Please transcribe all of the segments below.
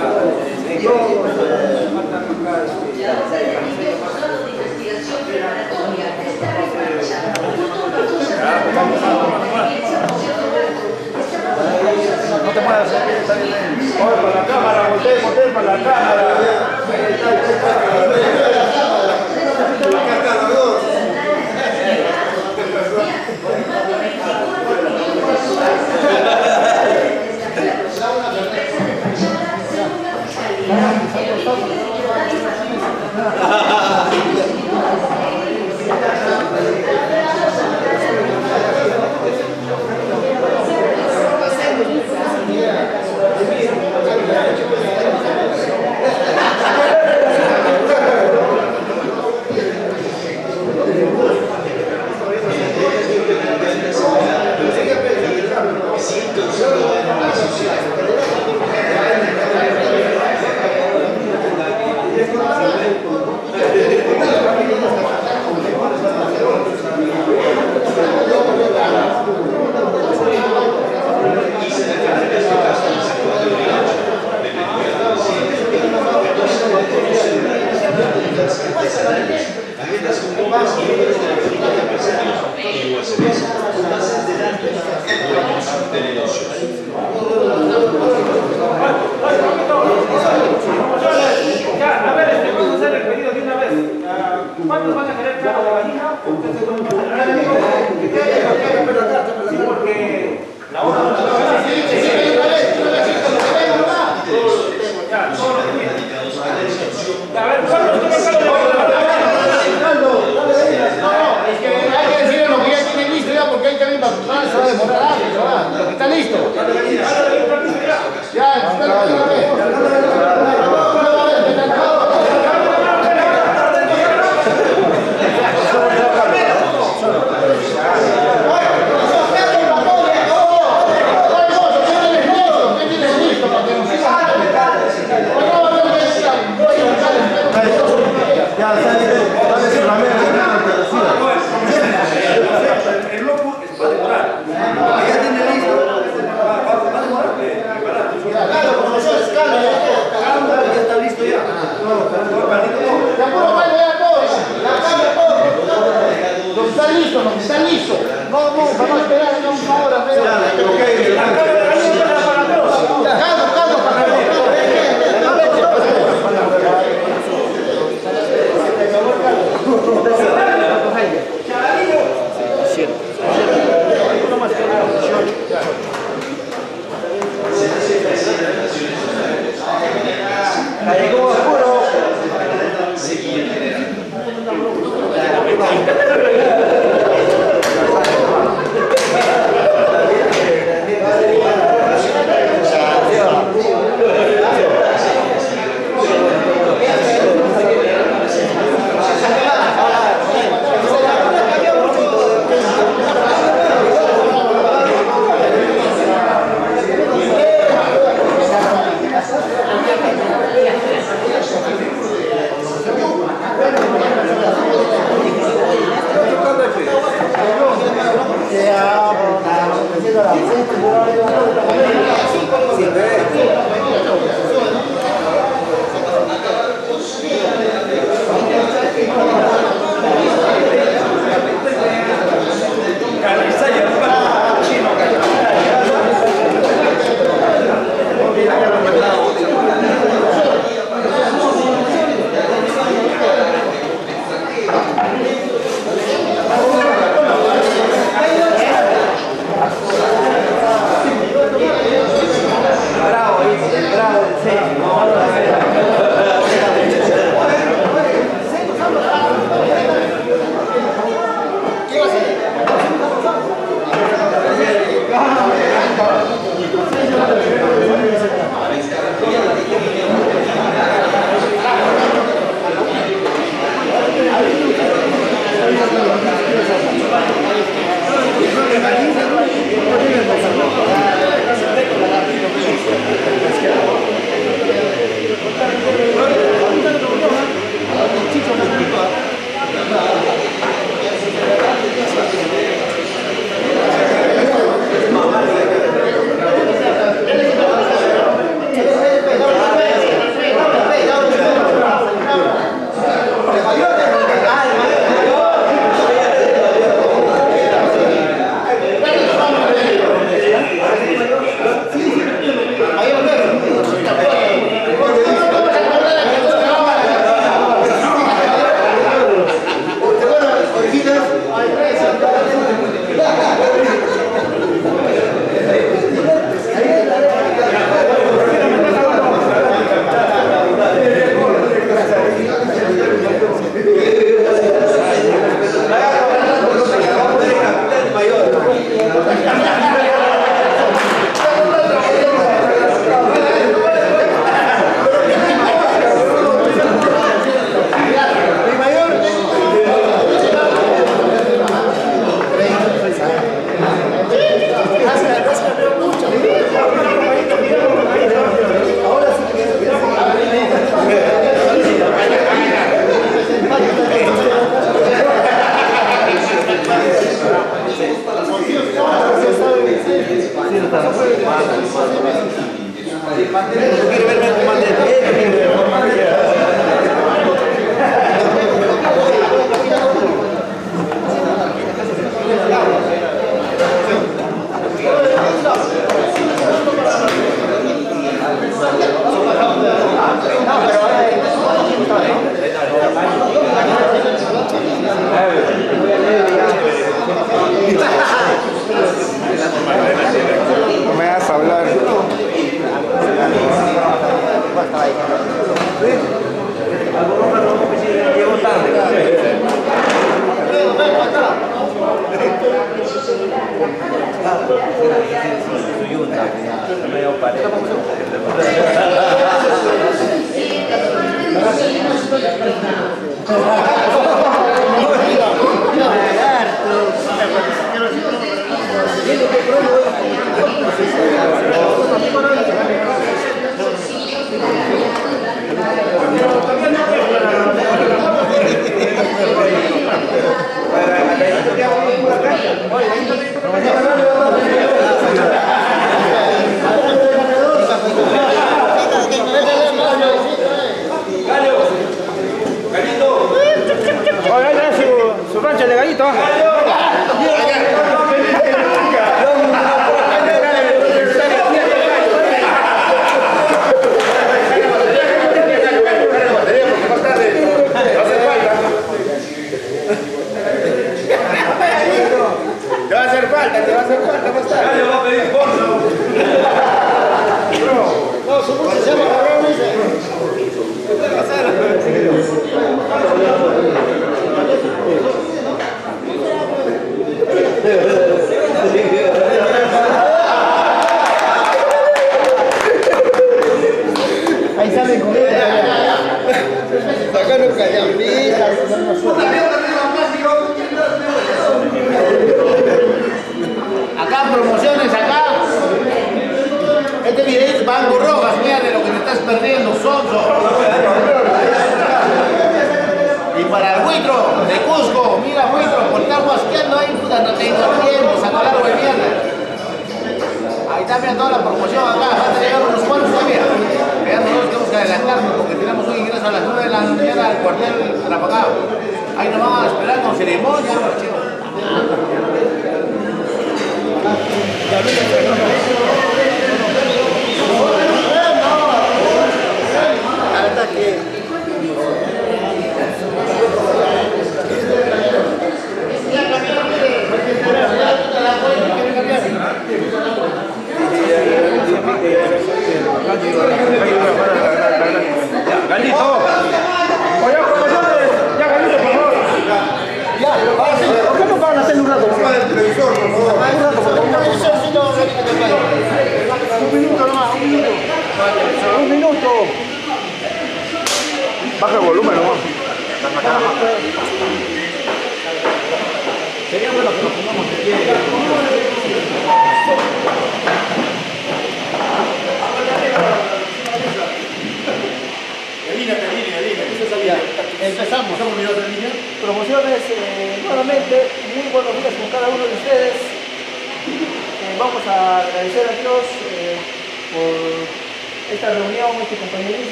No te muevas, eh, está bien. Para la cámara, volteé, volteé para la cámara. Thank you.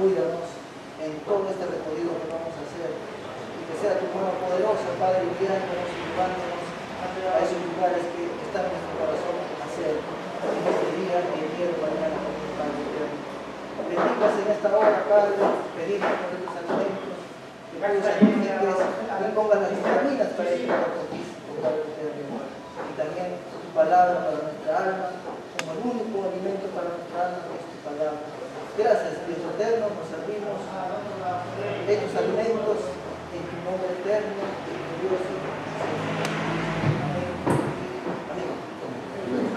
cuídanos en todo este recorrido que vamos a hacer. Y que sea tu mano poderosa, Padre, guiándonos y llevándonos a esos lugares que están en nuestro corazón hacer en este día y el día de mañana, Padre eterno. Bendigas en esta hora, Padre, pedimos por estos alimentos, que tú los alimentes y pongas las vitaminas para el cuerpo físico, Padre eterno. Y también tu palabra para nuestra alma, como el único alimento para nuestra alma es tu palabra. Gracias, Dios eterno, nos servimos estos alimentos en tu nombre eterno y glorioso.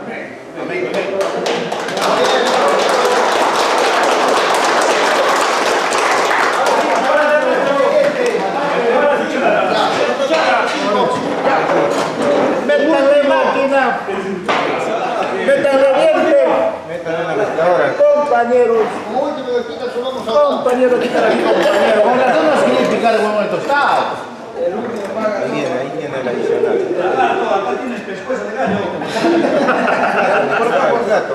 Amén. Amén. Amén. Amén. Métale máquina. Compañeros. Compañeros, quita la compañero. Con razón nos quieren picar el huevo de tostado. Ahí tiene el adicional. Acá tienes pescuezo de gallo. Por gato.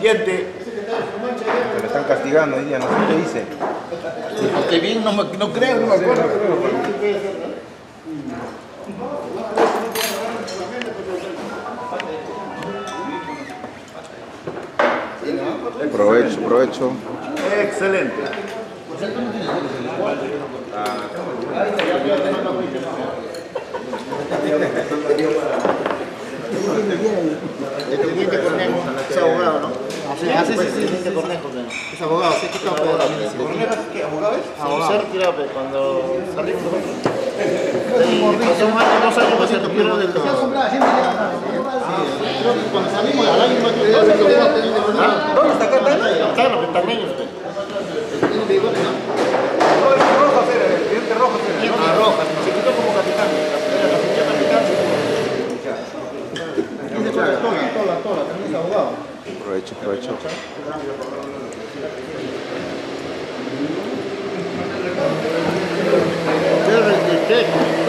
Diente. Se me están castigando hoy día, no sé qué hice. Porque bien, no, no creo, no me acuerdo. Provecho, provecho. Excelente. Diente cornejo es abogado, ¿no? Diente cornejo. Es abogado, sí, ¿qué tal? ¿Cornejo qué? ¿Abogado es? Abogado. Se pues, cuando. Pasó un año, dos años, pues se retiró del todo. Creo que cuando salimos al año, ¿dónde está acá? Tiene bigote, ¿no? Rojo, el rojo. Se quitó como capitán. Capitán. Provecho, provecho. Provecho.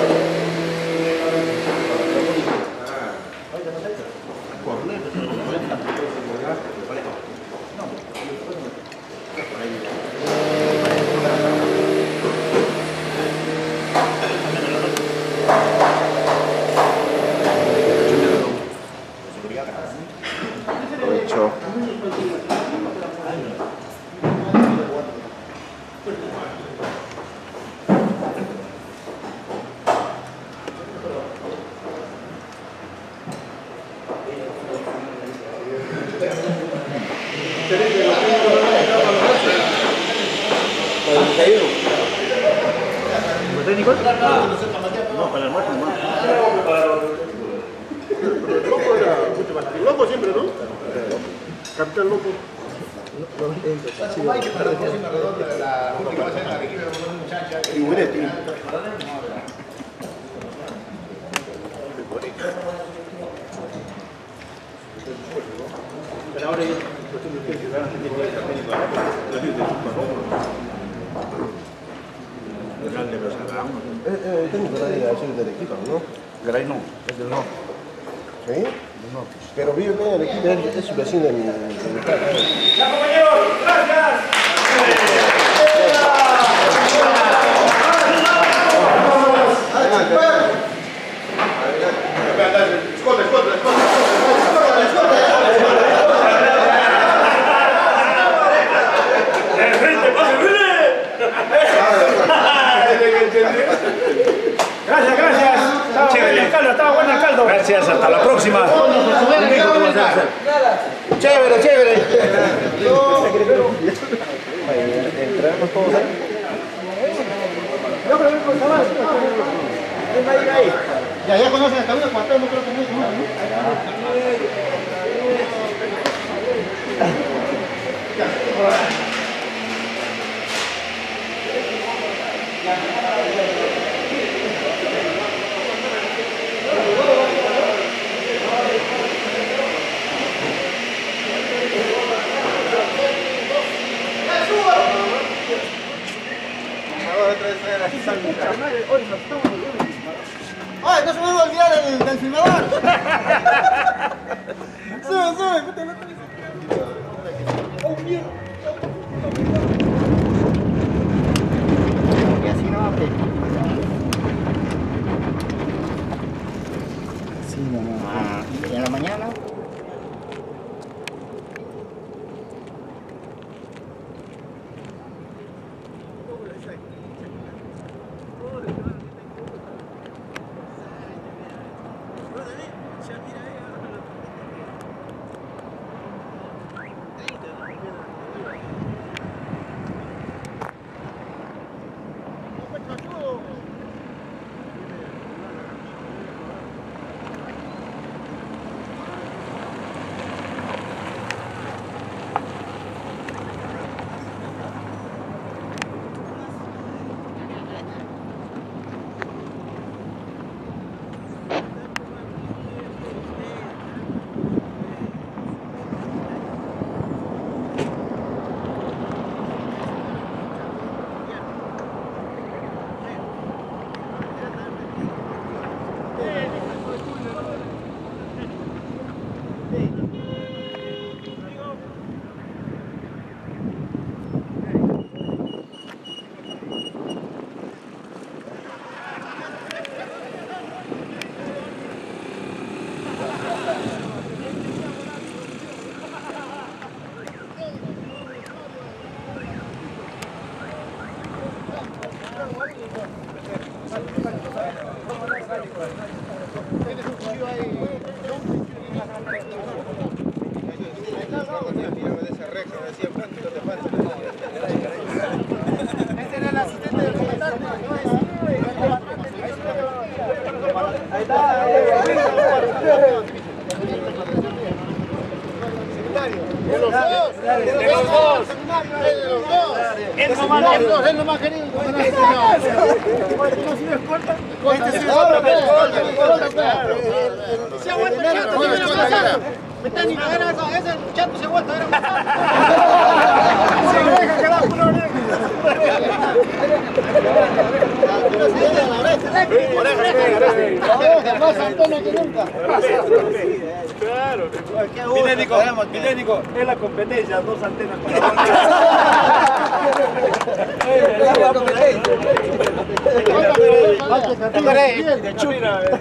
Milénico, Milénico, es la competencia, dos antenas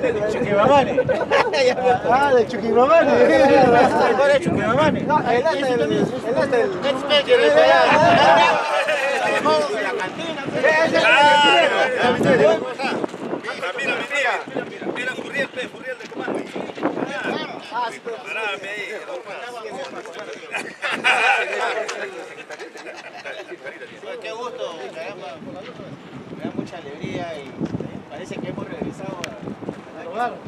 De Chuquibamani. Ah, de Chuquibamani. de Chuquibamani. No, el este, el este, el. La cantina. Mira, mi tía, mira Furriel, pe, Furriel de comando. Parame ahí, Qué gusto, caramba. Me da mucha alegría y parece que hemos regresado a, cuando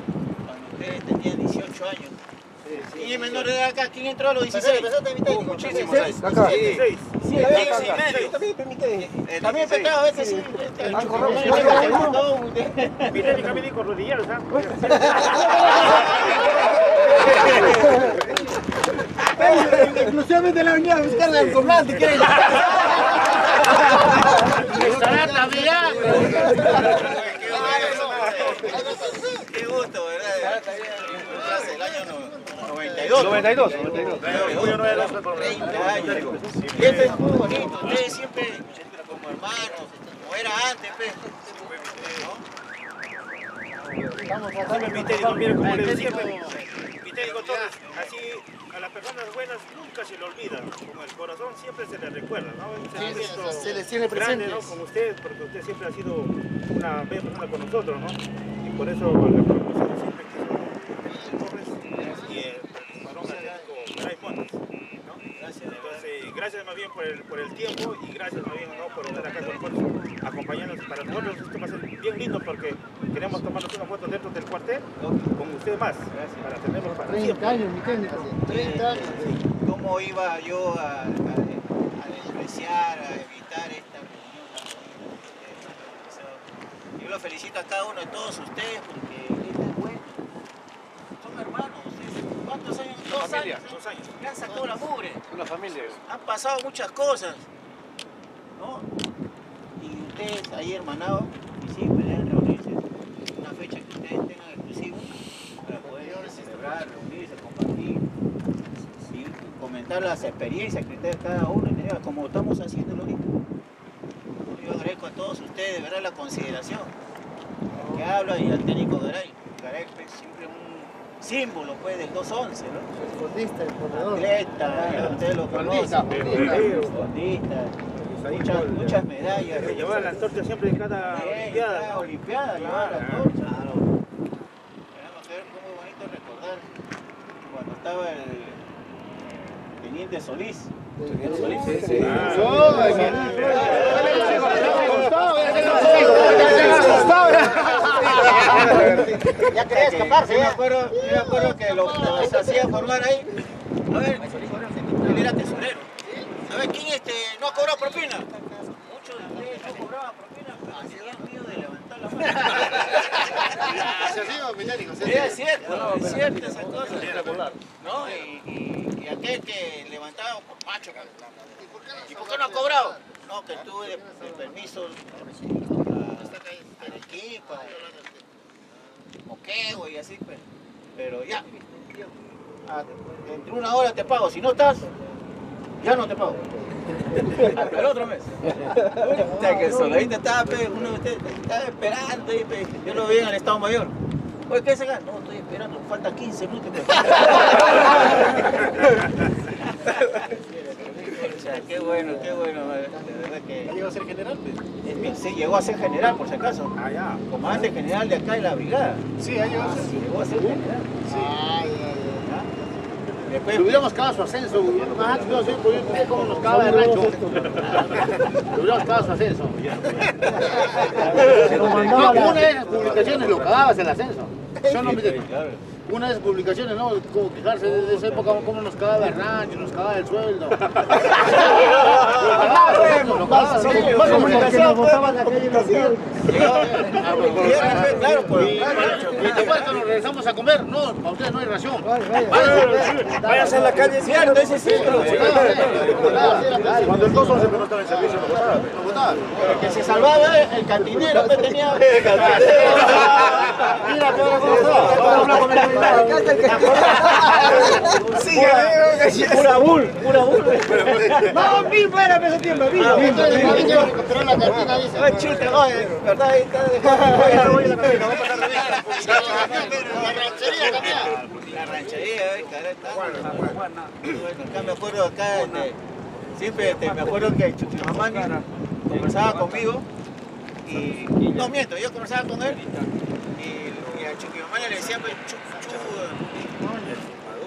ustedes tenían 18 años. Y el menor de edad acá, ¿quién entró a los 16? Uh, muchísimos años. Acá. 16. 15 y medio. También pecado a veces sí. También dijo rodilleros, ¿ah? Exclusivamente la venía a buscar al comandante, ¿quieren? Estará también. Qué gusto, ¿verdad? El año 92. 92, 92. 30 años. Esto es muy bonito. Ustedes siempre como hermanos, como era antes, pues. Estamos le decía, Miténico, todos, así a las personas buenas nunca se le olvida, como el corazón siempre se le recuerda, ¿no? Un sentimiento se les tiene grande, presentes. ¿no? Como usted, porque usted siempre ha sido una bella persona con nosotros, ¿no? Y por eso la promoción siempre quiso Torres y el varón atlético Garay Montes, ¿no? Gracias, Entonces, gracias más bien por el, por el tiempo y gracias más bien ¿no? por estar acá con nosotros, acompañándonos. Para nosotros esto va a ser bien lindo porque queremos tomarnos una foto dentro del cuartel con usted más, para tenerlo para 30 siempre. años, mi técnico. 30 años. ¿Cómo iba yo a, a, a despreciar, a evitar esta reunión ustedes organizado? Yo los felicito a cada uno de todos ustedes porque es bueno. Son hermanos. ustedes. ¿Cuántos años? Dos Familia, años. dos años. Ya han sacado la mugre. Una familia. Han pasado muchas cosas. ¿No? Ustedes ahí hermanados, y siempre deben reunirse. Una fecha que ustedes tengan exclusiva para poder celebrar, reunirse, compartir y comentar las experiencias que ustedes cada uno tenía, como estamos haciéndolo ahorita. Yo agradezco a todos ustedes, de verdad, la consideración que habla y al técnico Garay. Garay es siempre un símbolo pues, del 211, ¿no? Fondista, el corredor. atleta, ustedes lo conocen, muchas, muchas medallas. Que llevar la antorcha siempre en cada Bien, olimpiada. cada ¿no? olimpiada, llevar la Claro. torcha. Tenemos que ver cómo es bonito recordar cuando estaba el Teniente Solís. Teniente Solís. Sí, sí. Ya quería escaparse. Yo me acuerdo, yo me acuerdo que lo, los hacía formar ahí. A ver, él era tesorero. A ver, ¿quién este, no ha cobrado propina? Muchos de ustedes no cobraban propina, pero tenían miedo de levantar la mano. Sí, es cierto, es cierto esa cosa. ¿No? Y, y, y aquel que levantaba por macho. ¿Y por qué no ha cobrado? No, que tuve de, de permiso a Arequipa, Moquegua y así, pues. Pero ya. Ah, Entre una hora te pago, si no estás, ya no te pago. Hasta el otro mes. O sea, que el soldadito estaba, pe, uno de ustedes estaba esperando, y, pe, yo lo vi en el Estado Mayor. Oye, ¿qué se gana? No, estoy esperando, falta 15 minutos. pe. Pucha, qué bueno, qué bueno. De verdad que... llegó a ser general? Sí, llegó a ser general, por si acaso. Ah, ya. Comandante general de acá de la brigada. Sí, ahí llegó a ser. Llegó a ser general. Si hubiéramos cagado su ascenso, más no sé pues, cómo nos caga el rancho. Si hubiéramos cagado su ascenso. No, una de esas publicaciones lo cagabas el ascenso. Yo no me una de esas publicaciones, ¿no? Como quejarse de esa época, cómo nos cagaba el rancho, nos cagaba el sueldo. Fue comunicación, claro, Y después cuando regresamos a comer, no, para ustedes no hay ración. Váyase a la calle, Cierto, ese sí. Cuando el 211 no estaba en servicio, lo. Lo botaban. El que se salvaba el cantinero que tenía. Mira, pero cómo está. Pura bull, pura bull. No, mil fuera ese tiempo, mil. Recuperó la cantina, dice. Ay, chuta, oye, ¿verdad? Ahí está no voy a la vamos a pasar revista. La ranchería cambiaba. La ranchería, cara, está. Acá me acuerdo acá, siempre me acuerdo que Chuquimamani conversaba conmigo y, no miento, yo conversaba con él y, y a Chuquimamani le decía pues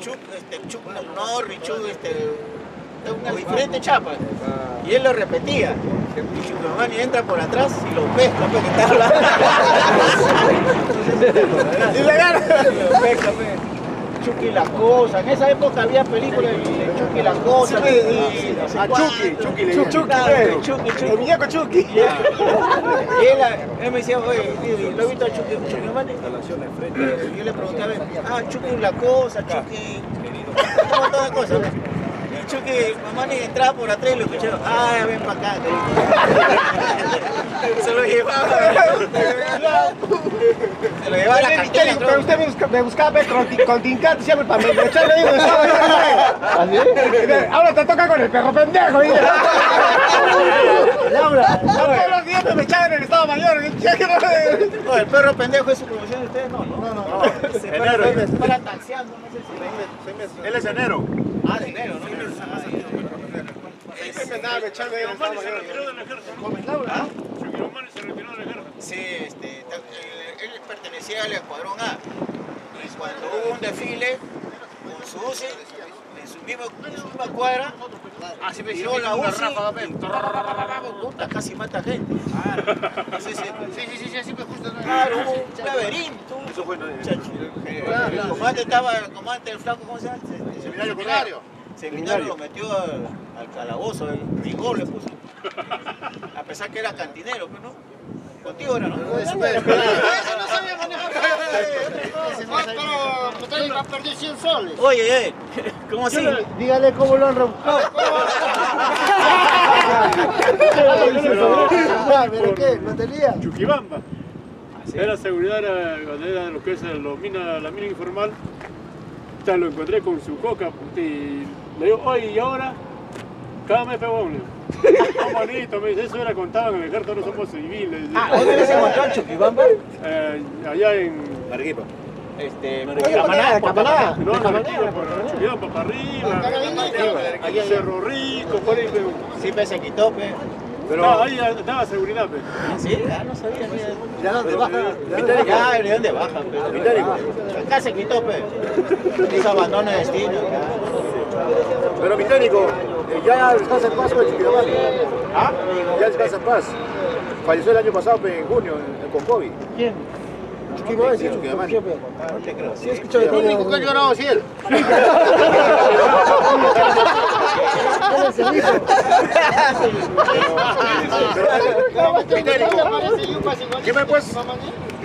Chuc, este, Chuc Norri, Chuc, este, una diferente chapa. Y él lo repetía. Y Chuquimamani entra por atrás y lo pesca, pues, que está hablando. y le gana. Lo pesca, pues. Chucky la cosa. En esa época había películas de Chucky la cosa. Chucky, no sé A cuánto. Chucky, Chucky le Chucky, Chucky, Chucky, Chucky. El muñeco Chucky. Y él, y él, él me decía, oye, ¿lo he visto a Chucky, Chucky Mani? Eh, Yo le preguntaba, ah, Chucky la cosa, Chucky, de cosas. Chucky, mamá entraba por atrás y lo escuchaba, ah, ven para acá. querido". Se lo llevaba. Se lo llevaba a la cantina. Pero usted me busca- me buscaba ver con, con Tincat siempre para me echarle ahí donde estaba. Ahora te toca con el perro pendejo. ¿sí? Laura. Todos los días me echaban en el estado mayor. Que no- No, el perro pendejo es su promoción de ustedes, no, no. No, no, Se para, se para taxiando, no sé si Él es enero. Ah, de enero, ¿no? Siempre me andaba echando ahí en el estado mayor. ¿Ah? Sí, este, él, él pertenecía al escuadrón A. Y cuando hubo un desfile con su UCI, en su misma, en su misma cuadra, Así me tiró la UCI puta, casi mata gente. Sí, sí, Sí, sí, justo. Claro, hubo un laberinto. Eso fue el, el comandante estaba, el comandante del flaco, ¿cómo se llama? Se- Seminario. Canario. Seminario lo metió al, al calabozo, el rigor le puso. A pesar que era cantinero, pero no. Contigo era, ¿no? Eso no sabía manejar. Pero va a perder 100 soles. Oye, eh, ¿cómo así? Dígale cómo lo han rebuscado. ¿Pero qué? ¿Batería? Chuquibamba. Era seguridad, era, era lo que es la mina informal. Ya lo encontré con su coca y le digo, oye, ¿y ahora? Cada mes pegón. le digo. No, manito, me dice, eso era contado en el ejército, no somos civiles. Ah, ¿dónde les encontró el Chuquibamba? Eh, allá en... Arequipa. Este, Campaná, Campaná. No, en Arequipa, por Chuquibamba, para arriba. Cerro Rico, por ahí. pero- Sí, pe, se quitó, pe. No, ahí estaba seguridad, pe. ¿Sí? Ah, no sabía. ¿De dónde baja? Ya, ¿de dónde baja, pe? Acá se quitó, pe. Hizo abandono de destino. Pero mi técnico, eh, ya descansa en paz con el. ¿Ah? Ya descansa en paz. Falleció el año pasado, en junio, con COVID. ¿Quién? Chiquilomani, sí, Chiquilomani. No te creo. Sí, escucho el único que ha llorado es él. ¿qué me puedes,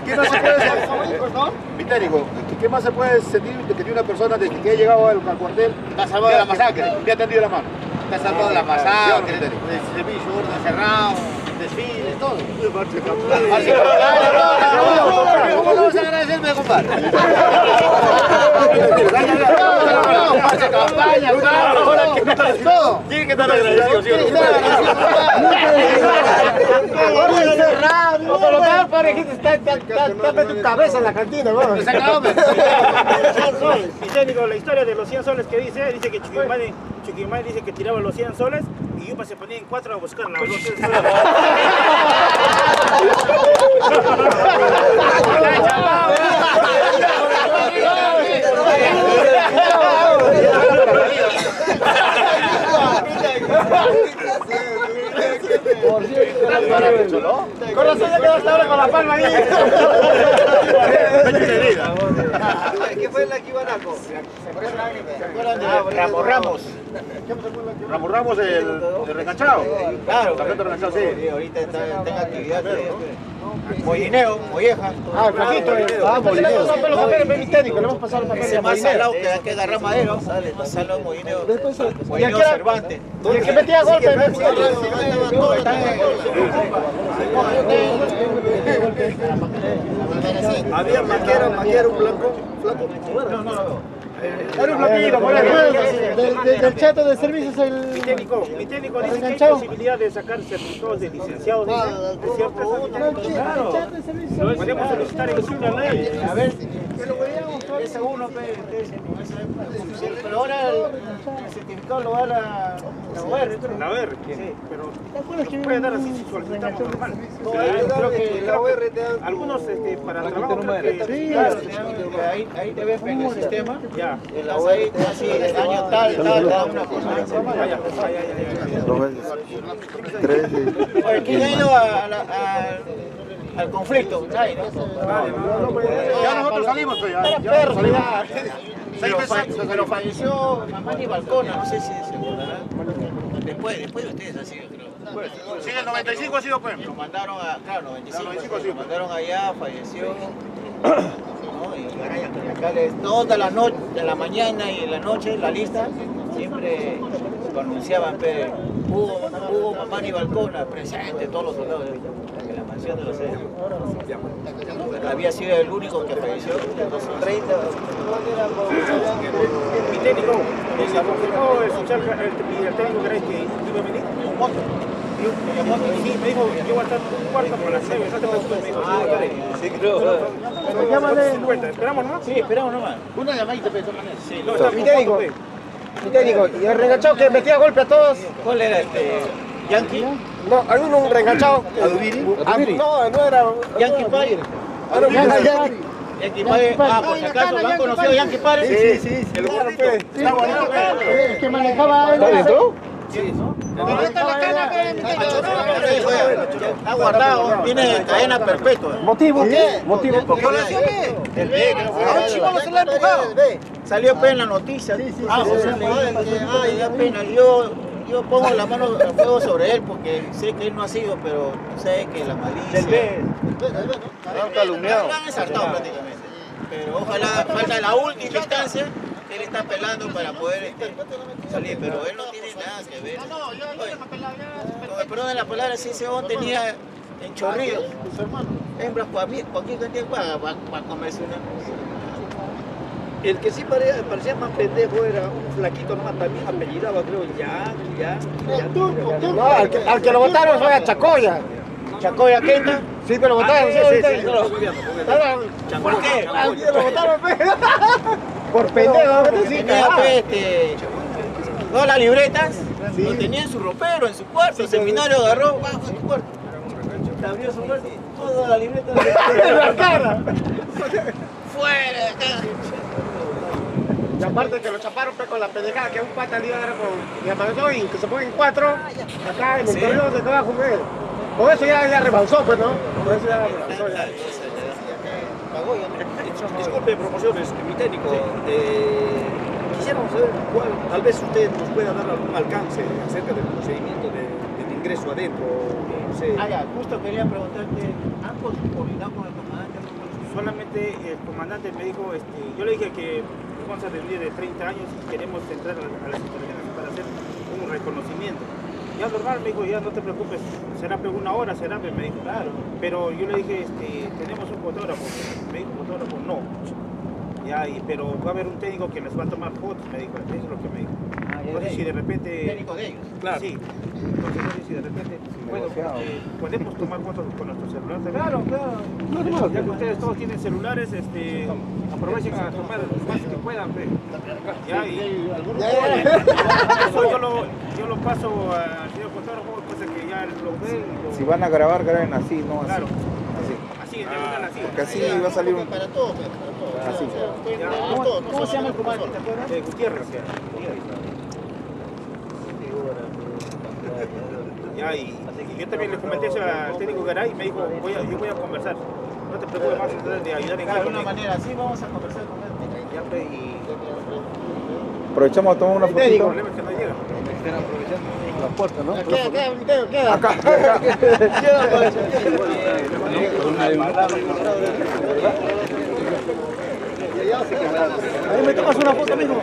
qué más se puede sentir? Mi técnico, ¿qué más se puede sentir de que tiene una persona desde que ha llegado al, al cuartel Está salvado de la masacre. me ha tendido la mano? Está salvado de la Sí, masacre, del servicio, cerrado, desfile, todo. ¿Cómo no vas a agradecerme compadre. Pase campaña, ahora que todo. Tiene que estar agradecido, ¿sí o no? Pero lo está, está, está, está tu cabeza en la cantina, vamos. Se acabó, pues. Y técnico, la historia de los 100 soles que dice, dice que Chuquimay, Chuquimay dice que tiraba los 100 soles y Yupa se ponía en cuatro a buscar los 100 soles. Yeah. Con razón ya quedaste ahora con la palma ahí. ¿Qué fue la Kibanaco? Ramos, Ramos. Ramos Ramos, el, el reganchado. Claro, Campeón de sí. ahorita está, tengo actividad de mollineo, molleja. Ah, el flaquito. eh. Ah, Molineo. No, pero los papeles, mi técnico, le hemos pasado los papeles Ese más Molineo. salado que, que agarrar madero, más salado mollineo. ¿Y el Mollineo que era- Cervantes. y el que metía golpes, metía Había maquero, maquero, un blanco, flaco. Era un flaquito, por ahí. Del- chato de servicios Mi el... técnico, mi técnico dice que hay posibilidad de sacar certificados de licenciado. dice. ¿Es cierto eso? Claro. Podemos solicitar en una ley. A ver, ese uno, pe, ustedes con esa época. pero ahora el, certificado lo da la, la UR. La pero puede dar así si solicitamos normal. creo que la UR te da Algunos este, para trabajo creo que claro, ahí, ahí te ves en el sistema. ya. En la UR te da así, el año tal, tal, cada una cosa. Oye, ¿quién ha ido a- al conflicto? Ya nosotros salimos, pues, ya. Salimos. ya. Pero, fa- pero falleció Mamani Balcona, no sé si se acordará. Después, después de ustedes ha sido, creo. Sí, el 95 ha sido, pues. Lo mandaron a, claro, 95, 95, sí. lo mandaron allá, falleció. ¿no? Y acá les, toda la noche, de la mañana y en la noche, la lista, siempre lo anunciaban, pero Hugo, Hugo Mamani Balcona, presente, todos los soldados de los. Había sido el único que falleció, los 30. Mi técnico, el, el, el técnico que era el que iba a venir. Sí, me dijo, yo voy a estar un cuarto por las nueve, no te preocupes, me dijo. Sí, creo. Llámale. 50, ¿esperamos no? Sí, esperamos nomás. Una llamadita, pues, de todas maneras. Sí, no, está Mi técnico. Mi técnico. Y el reenganchado que metía golpe a todos. ¿Cuál era este? Yankee. No, hay uno un reenganchado. Ah, No, no era. Yankee un Yankee. Yankee Pire. Ah, por si acaso, ¿lo han conocido Yankee Pire? Sí, sí, sí. El. Está pues. Que manejaba. ¿Está bien tú? Está guardado, tiene cadena perpetua. ¿Motivo? ¿Qué? ¿Motivo? El B, que era. chivolo se le ha empujado. Salió pena en la noticia. Ah, José leí que, ay, da pena. Yo, yo pongo la mano al fuego sobre él porque sé que él no ha sido, pero sé que la malicia. Del B. Han calumniado. Lo han exaltado prácticamente. Pero ojalá falta la última instancia que él está apelando para poder este, salir, pero él no tiene nada que ver. Oye, con el perdón de la palabra, si ese hombre tenía en chorrillo, hembras cualquier cantidad para, para, para comerse una. El que sí parecía, parecía más pendejo era un flaquito nomás, también apellidaba, creo, ya, ya, ya. No, al que, al que lo votaron fue a Chacoya. Chacoya Kenta. Sí, pero lo votaron. sí, sí, sí, sí, Era- ¿Por qué? Al que lo votaron fue. Por pendejo, ¿no? Sí, Tenía pues, este, todas las libretas, lo tenía en su ropero, en su cuarto. El seminario agarró, bajo en su cuarto. Abrió su cuarto y toda la libreta En la cara. fuera de acá. Y aparte que lo chaparon pues, con la pendejada que un pata le iba a dar con mi amaneció y que se ponen cuatro acá en el Sí. corredor de trabajo con él. Con eso ya, ya rebalsó, pues, ¿no? Con eso ya rebalsó. Ya. Disculpe, promociones, mi técnico. Eh, quisiéramos saber cuál, tal vez usted nos pueda dar algún alcance acerca del procedimiento de, del ingreso adentro. No sé. Ah, ya, justo quería preguntarte, ¿han coordinado con el comandante? Solamente el comandante me dijo, este, yo le dije que vamos a reunir de 30 años y queremos entrar a, las instalaciones para hacer un reconocimiento. ya normal, me dijo, ya no te preocupes, será una hora, será, me dijo. Claro. Pero yo le dije, este, tenemos un fotógrafo. Me dijo, fotógrafo, no. Ya, y- pero va a haber un técnico que les va a tomar fotos, me dijo. Eso es lo que me dijo. Ah, No sé si de repente... Técnico de ellos. Claro. Sí. Entonces no sé si de repente bueno, eh, podemos tomar fotos con nuestro celular también. Claro, claro. Ya que ustedes todos tienen celulares, este, aprovechen a tomar lo más que puedan. pe. Ya, y eso yo lo, yo lo paso al señor fotógrafo, cosa que ya lo ve lo... Si van a grabar, graben así, no así. Claro. Así. Así, diagonal, así. Porque así va a salir un... Para todos, pues, para todos. Así. Ya. ¿Cómo se llama el comandante? ¿Te acuerdas? Eh, Gutiérrez. Ya, y, y yo también le comenté eso al técnico Garay y me dijo, voy a, yo voy a conversar. No te preocupes más entonces, de ayudar en De algo. alguna manera, sí, vamos a conversar con él. Ya, pe, y Aprovechamos a tomar una el fotito. problema es que no llega. Queda, queda, queda, queda. Ahí me tomas una foto, amigo.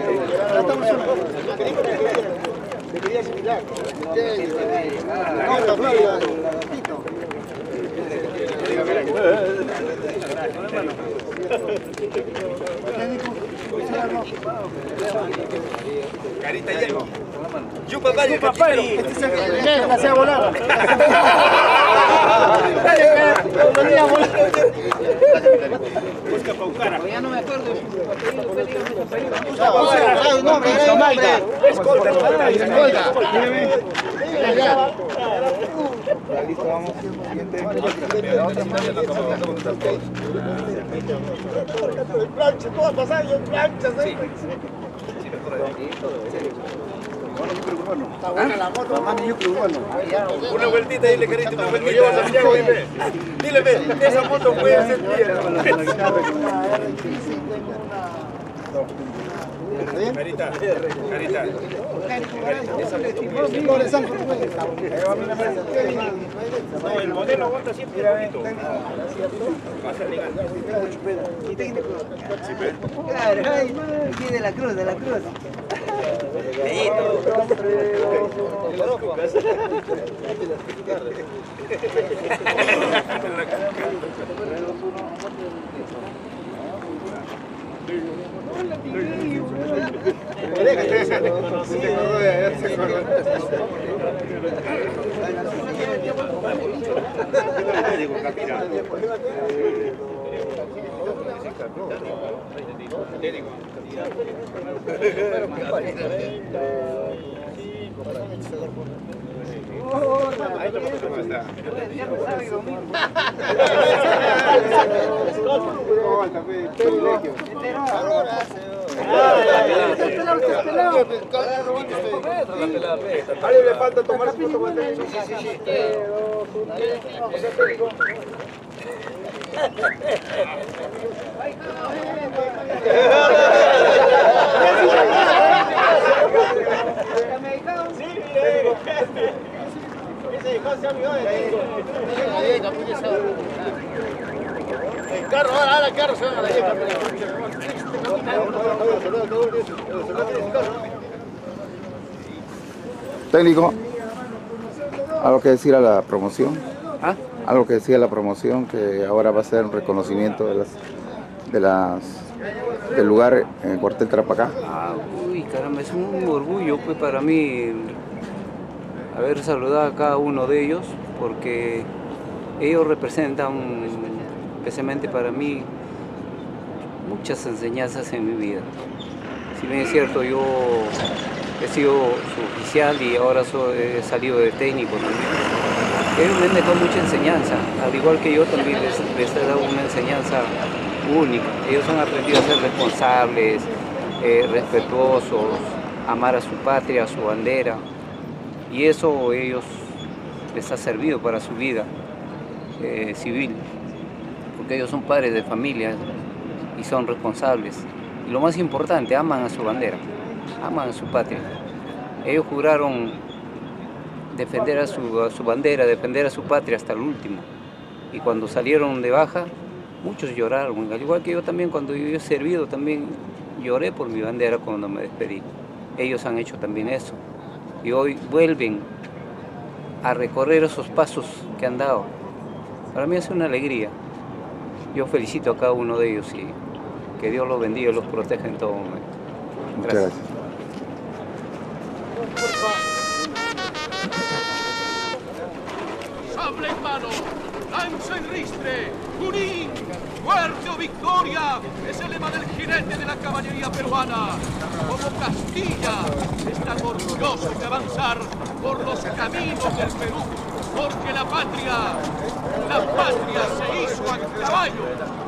Debería similar. Nota, Flavia. Carita lleno. Yupa Pari, Yupa. Este es el Que volar. Busca Paucara. Ya no me acuerdo. Escolta. Escolta. Ya listo, vamos. Siguiente. Todas pasadas. ¿eh? Está buena la moto. Una vueltita, dile, carita, una Lo vueltita. llevas a Santiago, dime. Dile, ve, esa moto puede ser mía. Carita, carita. No, el modelo aguanta siempre un poquito. Va a ser legal. Claro, aquí de la cruz, de la cruz. Gracias alguien le foto con el El carro, ahora, ahora el carro se va a la vieja. Técnico, algo que decir a la promoción. ¿Ah? Algo que decía la promoción que ahora va a ser un reconocimiento de las de las del lugar en el cuartel Trapacá. Ah, uy, caramba, es un orgullo pues para mí haber saludado a cada uno de ellos porque ellos representan, especialmente para mí, muchas enseñanzas en mi vida. Si bien es cierto, yo he sido su oficial y ahora soy- he salido de técnico también. Ellos me han dejado mucha enseñanza, al igual que yo también les, les he dado una enseñanza única. Ellos han aprendido a ser responsables, eh, respetuosos, amar a su patria, a su bandera. Y eso ellos les ha servido para su vida eh, civil, porque ellos son padres de familia y son responsables. Y lo más importante, aman a su bandera, aman a su patria. Ellos juraron defender a su, a su bandera, defender a su patria hasta el último. Y cuando salieron de baja, muchos lloraron, al igual que yo también cuando yo he servido, también lloré por mi bandera cuando me despedí. Ellos han hecho también eso. Y hoy vuelven a recorrer esos pasos que han dado. Para mí es una alegría. Yo felicito a cada uno de ellos y que Dios los bendiga y los proteja en todo momento. Muchas gracias. Sable en mano, lanza en ristre, Junín, muerte o victoria, es el lema del jinete de la caballería peruana. Como Castilla, están orgullosos de avanzar por los caminos del Perú, porque la patria, la patria se hizo a caballo.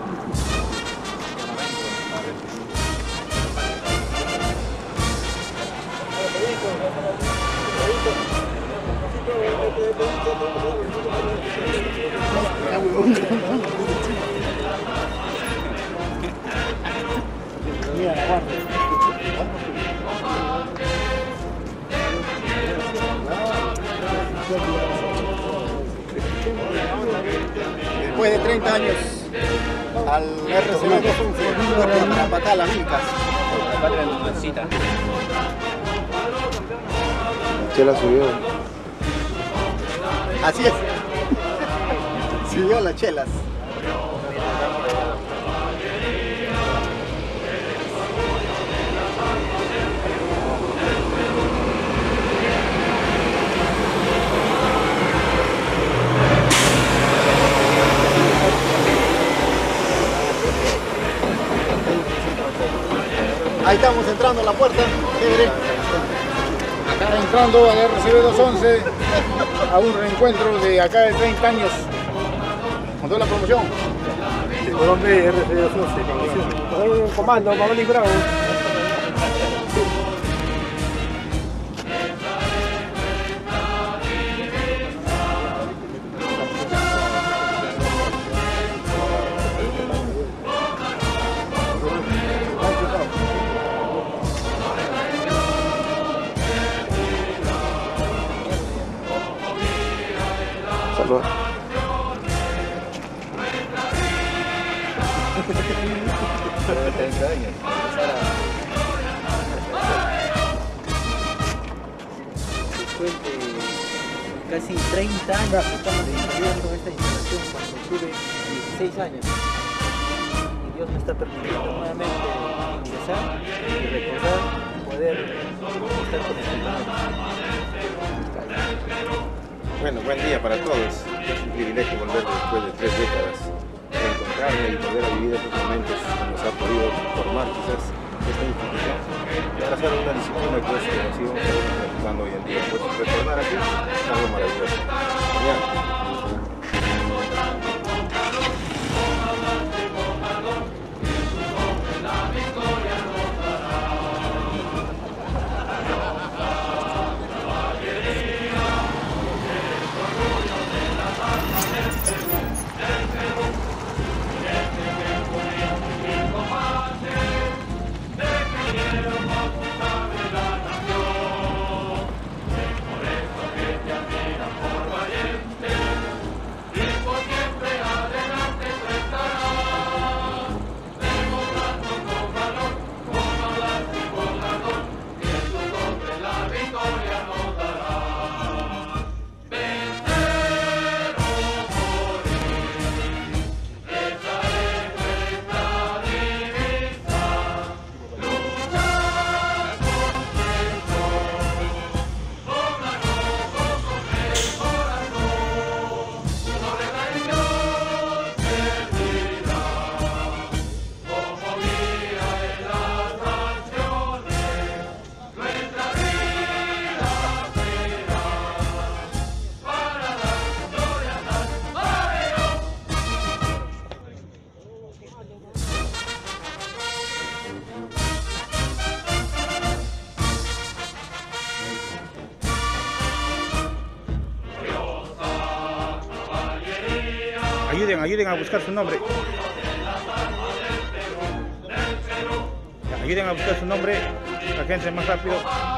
Después de 30 años, al RCB 211, para Patal, Amilcas. Chela subió. Así es. Siguió las chelas. Ahí estamos entrando a la puerta. Chévere. Acá entrando al RCB 211 a un reencuentro de acá de 30 años con toda la promoción. Colombia RCD 211, promoción. Comando, Pablo Bravo. Saludos. Después de casi 30 años estamos viviendo esta instalación cuando tuve 16 años. Y Dios me está permitiendo nuevamente ingresar y recordar poder estar con este Bueno, buen día para todos. Es un privilegio volver después de tres décadas a encontrarme y volver a vivir esos momentos que nos ha podido formar quizás esta institución y abrazar una disciplina que es que sigamos realizando hoy en día. Pues retornar aquí algo maravilloso. Entre más rápido.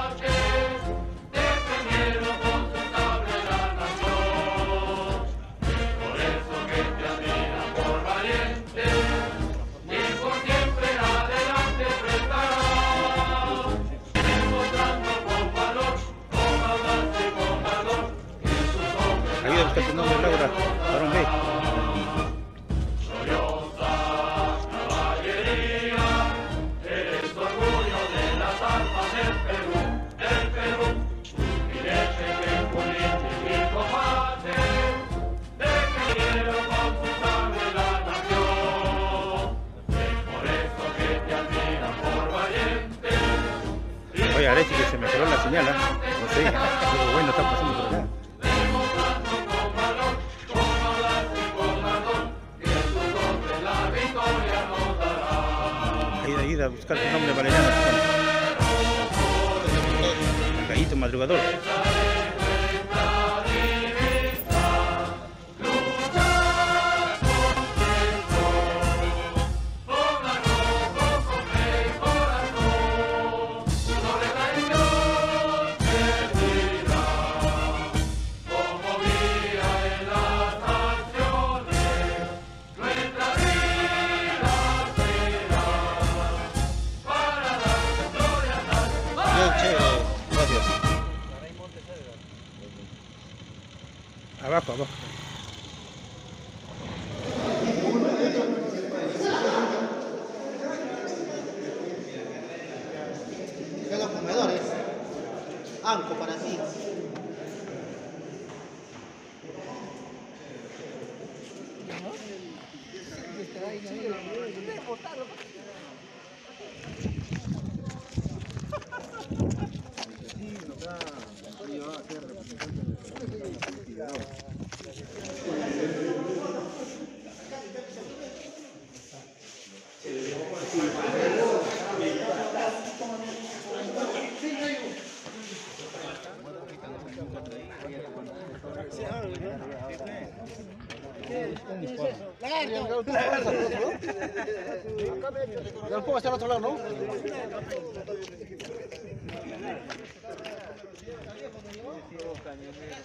Yeah, yeah, yeah.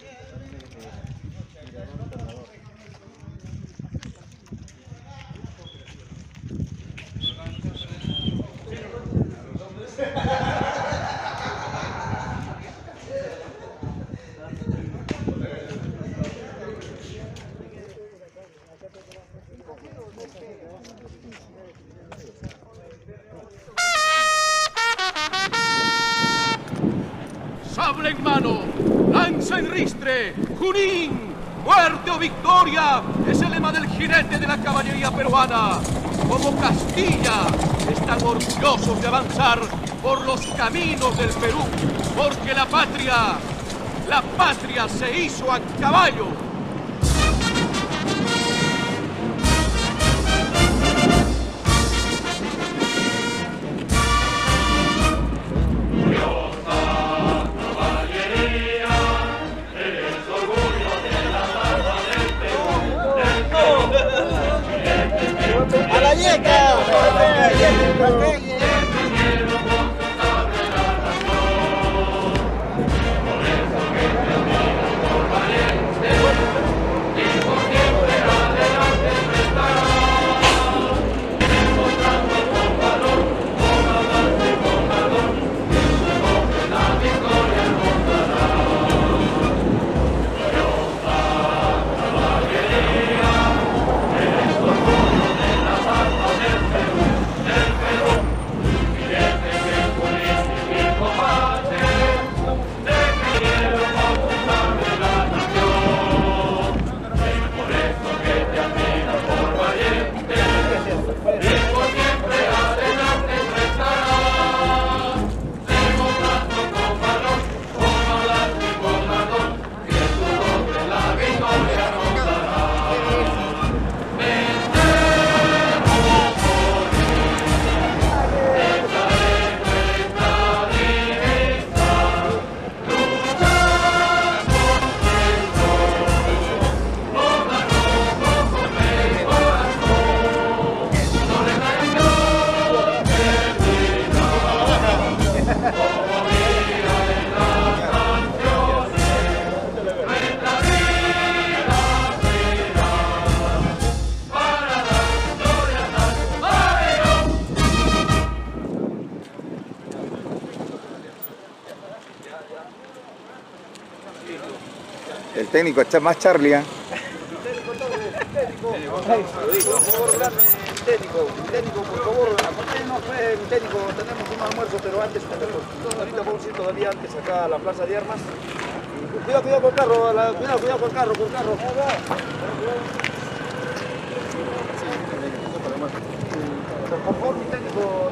La caballería peruana. Como Castilla, están orgullosos de avanzar por los caminos del Perú, porque la patria, la patria se hizo a caballo. Técnico está más. ¿ah? Dame técnico, técnico, por favor, pues, técnico, tenemos un almuerzo, pero antes ahorita vamos a ir todavía antes acá a la plaza de armas. Cuidado, cuidado con carro, cuidado, cuidado con carro, con carro. Por favor, mi técnico,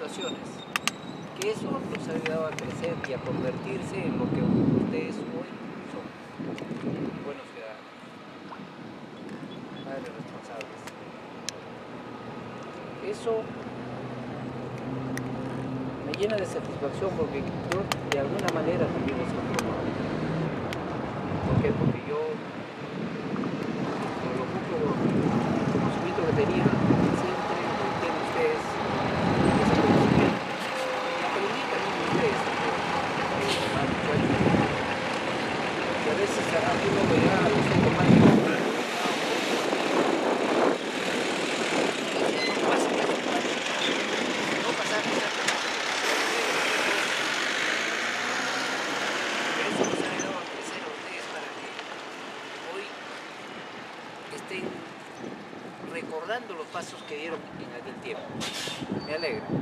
situaciones, que eso los ha ayudado a crecer y a convertirse en lo que ustedes hoy son, buenos ciudadanos, padres responsables. Eso me llena de satisfacción porque yo de alguna manera también les controlado. ¿Por qué? Porque yo, con lo poco conocimiento que tenía, pasos que dieron en aquel tiempo. Me alegra.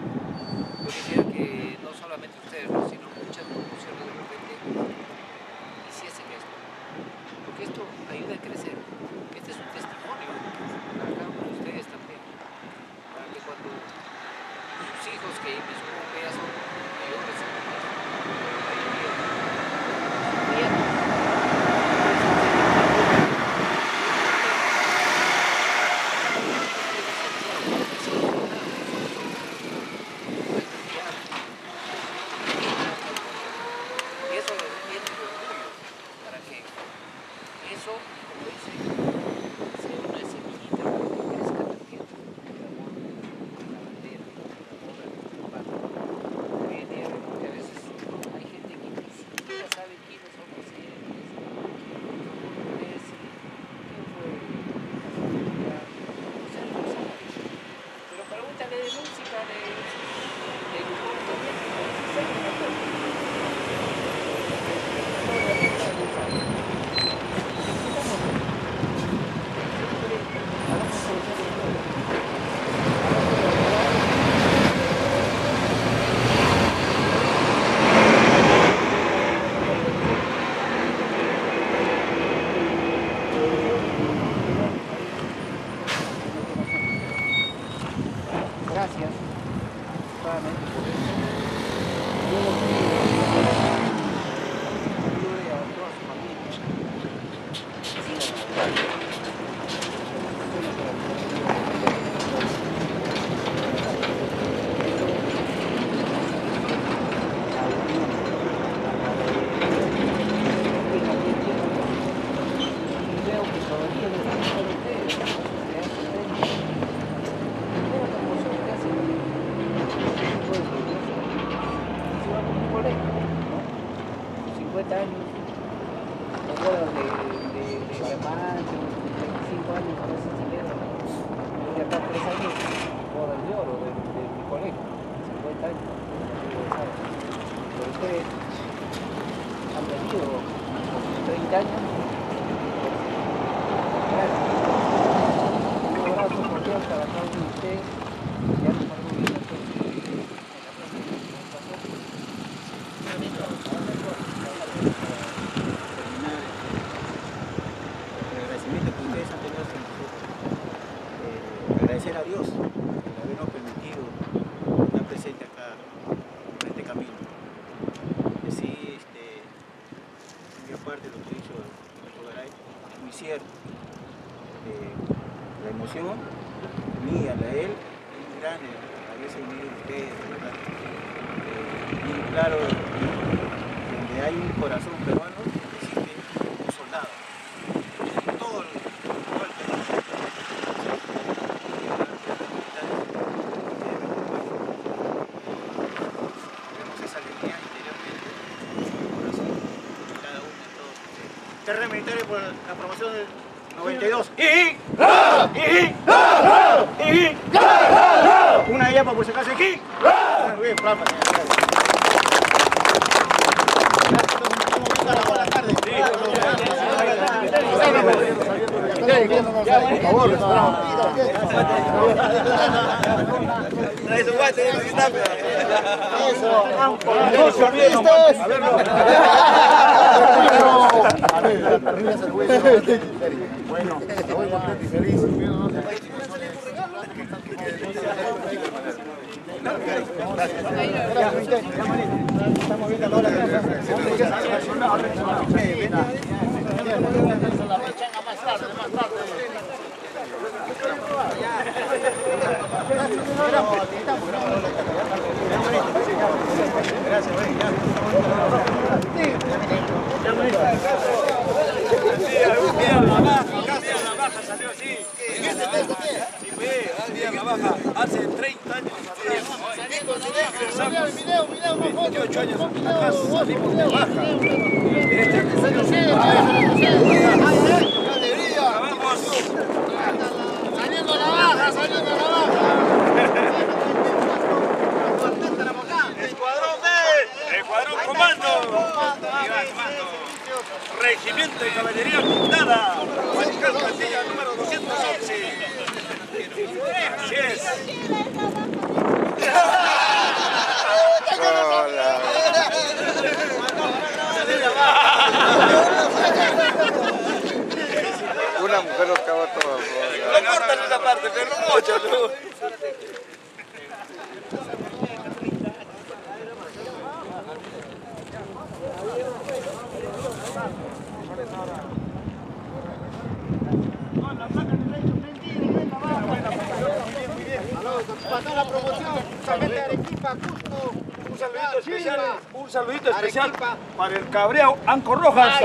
Por la aprobación del 92. ¡Y! ¡Y! いいいいいいいい cabreado, Anco Rojas.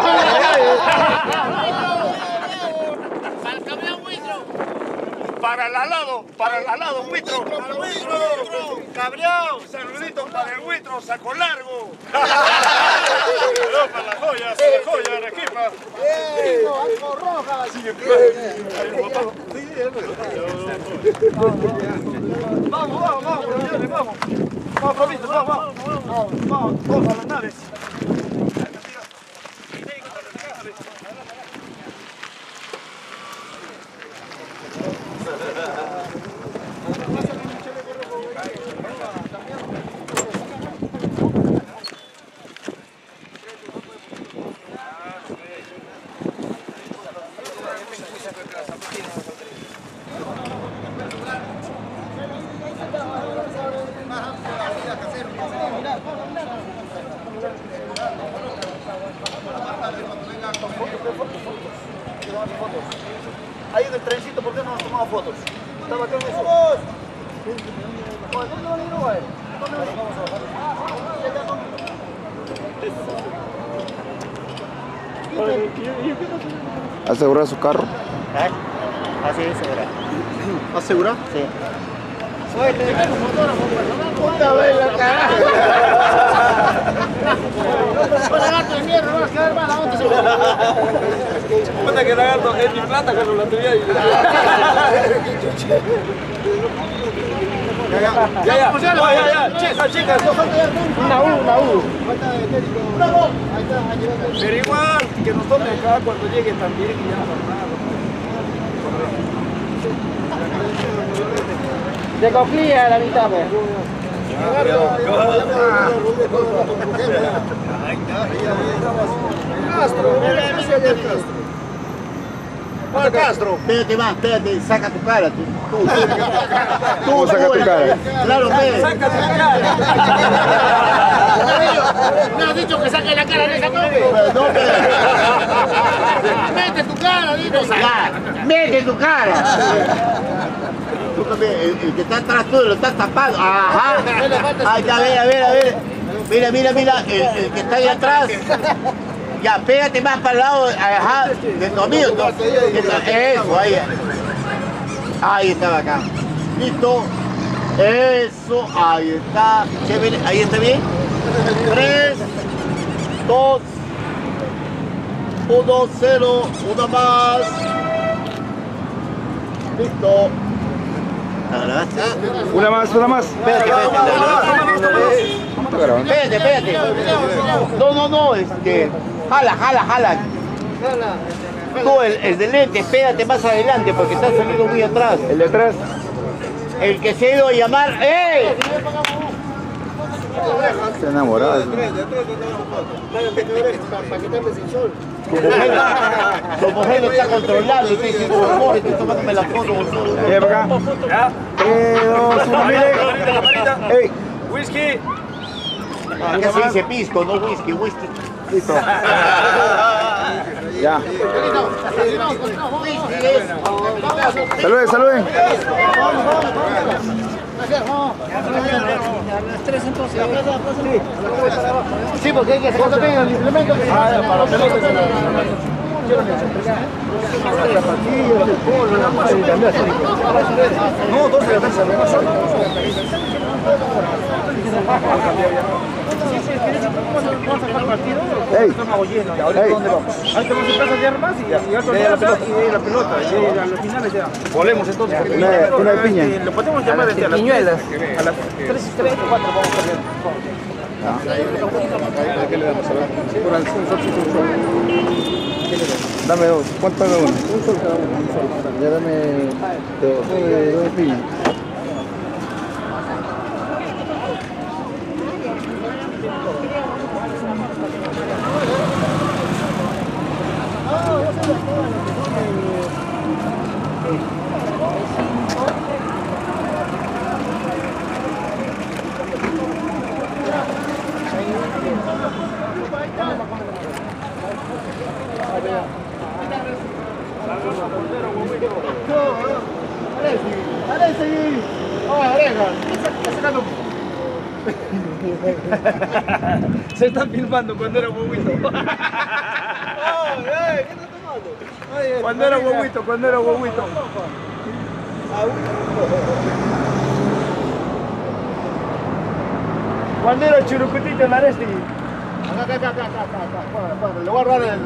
Para el alado, para el alado, buitro. Cabreado, saluditos para el buitro, saco largo. Para las joyas, las joyas, Anco Rojas. Vamos, vamos, vamos, vamos. Vamos, vamos, vamos. Vamos, vamos. ¿Asegura? Sí. Puta vez la lagarto de mierda, no vas a quedar mal, ¿a dónde se va? Puta que lagarto, es mi plata cuando la tuya. Ya, ya, ya, ya, ya, ya, chicas, chicas. Una U, una U. ¡Bravo! Ahí está, ahí llegó. Pero igual, que nos tomen acá cuando llegue también y ya no De coclilla la mitad, pues. Castro, ¿Cuál Castro? Espérate más, espérate, saca tu cara. Tú, tú, tú, ¿Cómo saca tu cara? Claro, espérate. Saca tu cara. Me has dicho que saque la cara de esa hombre. No, Mete tu cara, dime. Mete tu cara. El, el que está atrás tuyo lo estás tapando. Ajá. Ahí está, a ver, a ver, a ver. Mira, mira, mira, el, el que está ahí atrás. Ya, pégate más para el lado, ajá, de tu amigo. Eso, ahí. Ahí está acá. Listo. Eso, ahí está. Chévere, ahí está bien. Tres, dos, uno, cero, uno más. Listo. Una más, una más. Espérate, espérate. Espérate, espérate. No, no, no, este. Jala, jala, jala. Tú, el, el de lente, espérate más adelante porque estás saliendo muy atrás. El de atrás. El que se ha ido a llamar. ¡Eh! Está enamorado. Tu mujer, tu mujer lo está controlando te dice, por favor, estoy tomándome la foto. Para acá. Tres, dos, uno, mire. Ey, Whisky. Acá se dice pisco, no whisky, whisky. listo. Ya. Saluden, saluden. Sí, porque hay que hacer también el implemento. Ah, para los pelotas. No, dos de la Ey. ¿Y ahorita dónde vamos? Casa de armas y ya la pelota. y la pelota. Y a los finales ya. Volemos entonces. Una- de piña. Lo podemos llamar desde las piñuelas. tres. A las 3 3 o 4 vamos a cambiar. Dame dos. ¿Cuánto da uno? Un sol cada uno. Ya dame dos. Dos piña. Se están filmando cuando era huevito. Cuando era huevito, cuando era huevito. Cuando era churucutito en la Aresti. Acá, acá, acá, acá, acá, Le voy a agarrar el.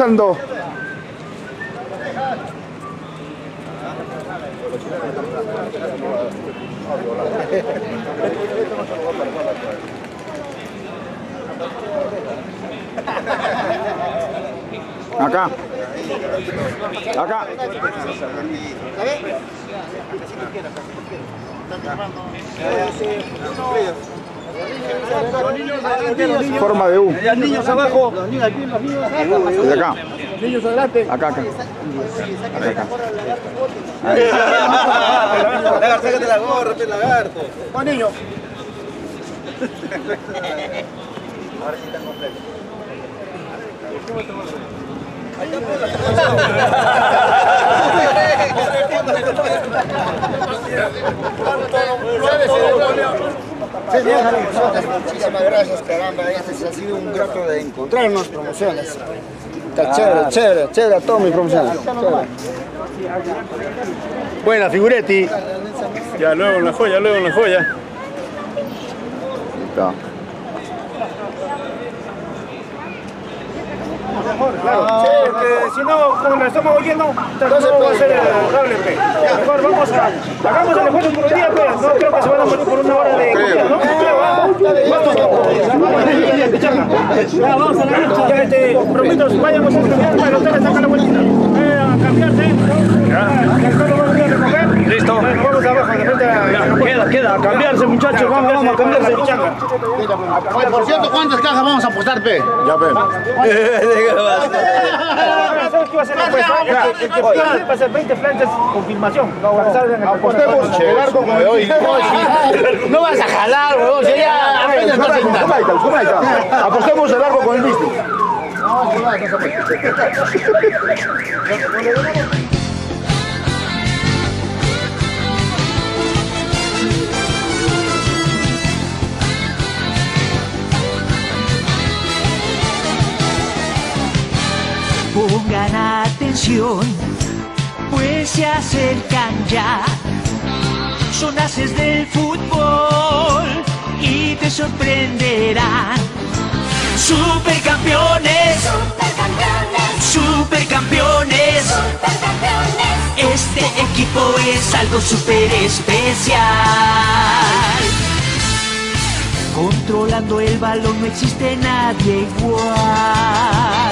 Marchando. Acá. Acá. Forma de U. Ya, niños abajo. Desde acá. Niños adelante. Acá, acá. Lagarto, sácate la gorra, pe lagarto. Va, niño. Ahora sí completos. Muchísimas gracias, caramba. Este ha sido un grato de encontrarnos promociones. Está chévere, chévere, chévere a todos mis. Chévere. Buena, figuretti. Ya, luego en la joya, luego en la joya. Está. Claro, porque si no, como lo estamos oyendo, entonces no va a ser agradable. pe. Mejor vamos a, hagamos el esfuerzo por un día, pues. No creo que se van a morir por una hora de comida, ¿no? Ya, vamos a la lucha. Ya, este, vayamos a cambiar para ustedes sacar la vueltita. Eh, a cambiarse. Listo. Bueno, vamos abajo, de frente a... Queda, queda, a cambiarse, muchachos. Vamos, vamos a cambiarse. Oye, por cierto, ¿cuántas cajas vamos a apostar, pe? Ya ven. ¿Sabes qué va a ser la apuesta? El que- el que pierda va a ser 20 planchas con filmación. Para que salgan en el Apostemos el arco con el No vas a jalar, weón. Si ya apenas ¿Cómo estás hay, sentado. cómo hay, cómo hay? Apostemos el arco con el mismo. No, no, no Pongan atención, pues se acercan ya. Son haces del fútbol y te sorprenderán. Supercampeones, supercampeones, Este equipo es algo súper especial. Controlando el balón no existe nadie igual.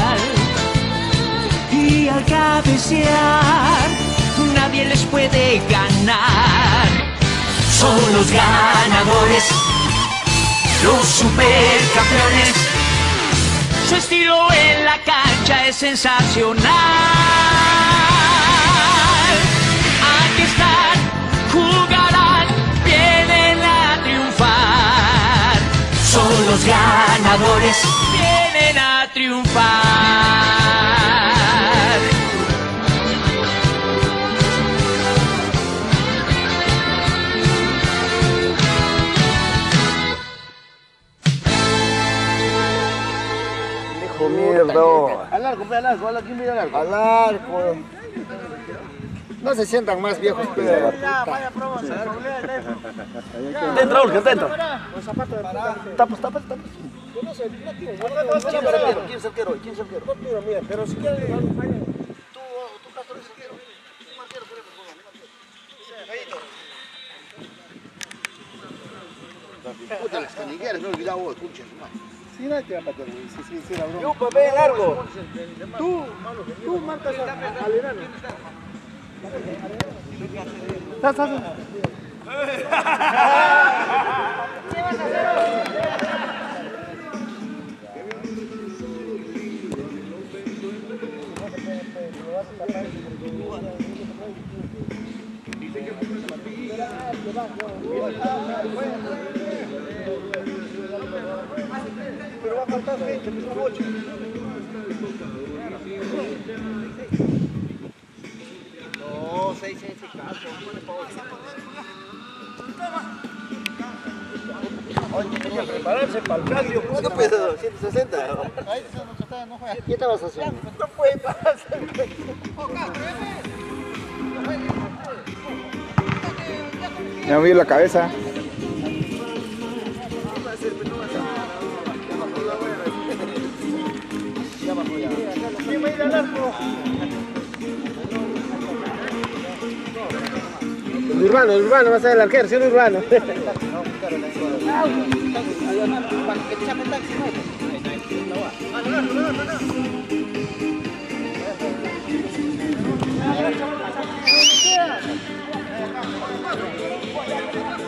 Y al cabecear nadie les puede ganar. Son los ganadores, los supercampeones. Su estilo en la cancha es sensacional. Aquí están, jugarán, vienen a triunfar. Son los ganadores, vienen a triunfar. Mierda. Al arco, pe, al arco, al arco, ¿quién mira al arco? Al arco. No se sientan más viejos, pero. Dentro, Olga, dentro. Tapas, tapas, tapas. ¿Quién es ¿Quién es arquero? ¿Quién es arquero? ¿Quién es arquero? No tiro, mira, pero si quieres, tú, tú Castro eres arquero. Un arquero. Puta, las canigueras. patear, me he olvidado vos, escucha. Sí, nadie te va a patear, güey. Sí, sí, sí, la broma. Yo, papel largo. Tú, tú marcas a- al enano. Estás, estás. Pero va a faltar gente, que son ocho. No, seis, seis. Oye, tenía que prepararse para el cardio. ¿Cuánto pesa? 160. ¿Qué estabas haciendo? No puede pasarse. Me moví la cabeza. ¿Quién va a ir al arco? El urbano, el urbano va a ser el arquero, sí, el urbano.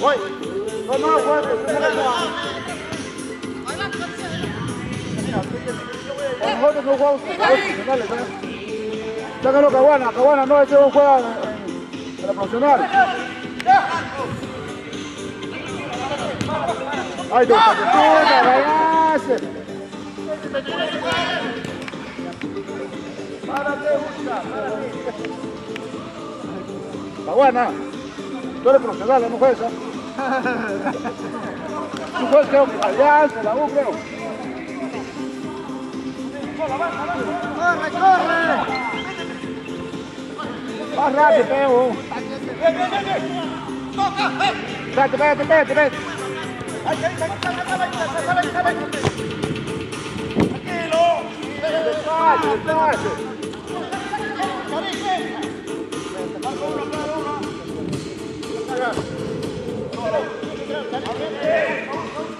Voy. No, no, fuerte. Nosotros no jugamos profesionales, ¿eh? Sácalo Caguana, Caguana no, ese no juega profesional. Ay. Caguana, tú eres profesional, no. ¿eh? Tú juegas, creo, que Alianza, la U, creo. ¡Corre, corre! Más rápido, pego. Espérate, espérate, espérate, espérate. Despacio, despacio.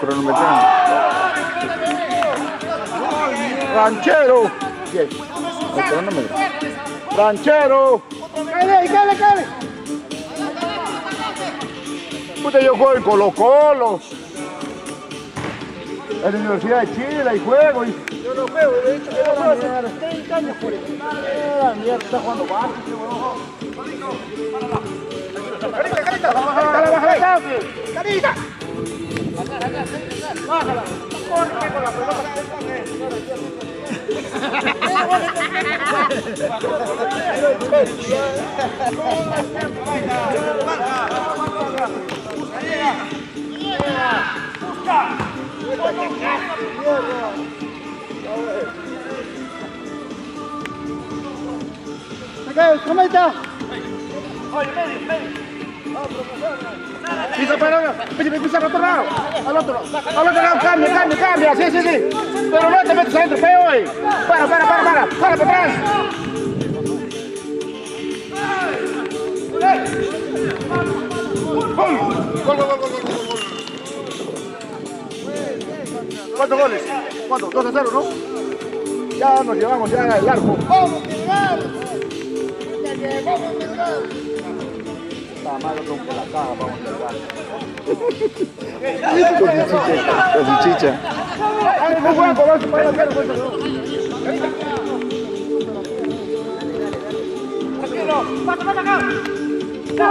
Cronometrando. Ranchero. Bien. El. Ranchero. ¡Cállate, cállate, cállate! Puta, yo juego en Colo Colo. En la Universidad de Chile y juego. Y... Yo no juego, de hecho, yo no juego hace 30 años por eso. Ah, mierda, está jugando huevón. ¡Carita, carita! ¡Bájala, bájala! ¡Carita! ¡Bájala! ¡Corre con la pelota! ¿Cómo está? Pisa para otro lado, al otro, lado, cambia, cambia, cambia, sí, sí, sí. Pero no te metes adentro, feo hoy. Para, para, para, para, para, para atrás. ¿Cuántos goles? ¿Cuántos? 2 a 0, ¿no? Ya nos llevamos ya el arco. ¡Vamos! ¡Vamos! Está malo con que la caga, vamos a Con su chicha. Está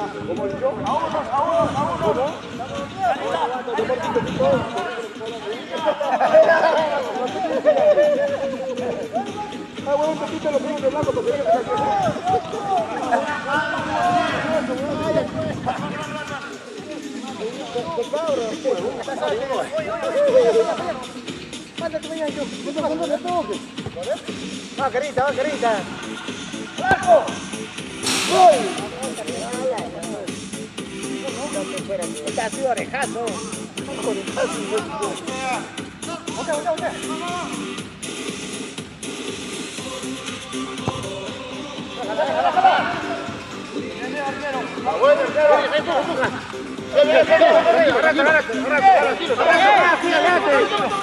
Como yo, a a a. Ah, bueno, un poquito de blanco porque Va, carita, va, carita. ¡Blanco! Está así orejazo. Otra, otra, otra. Bueno, arquero.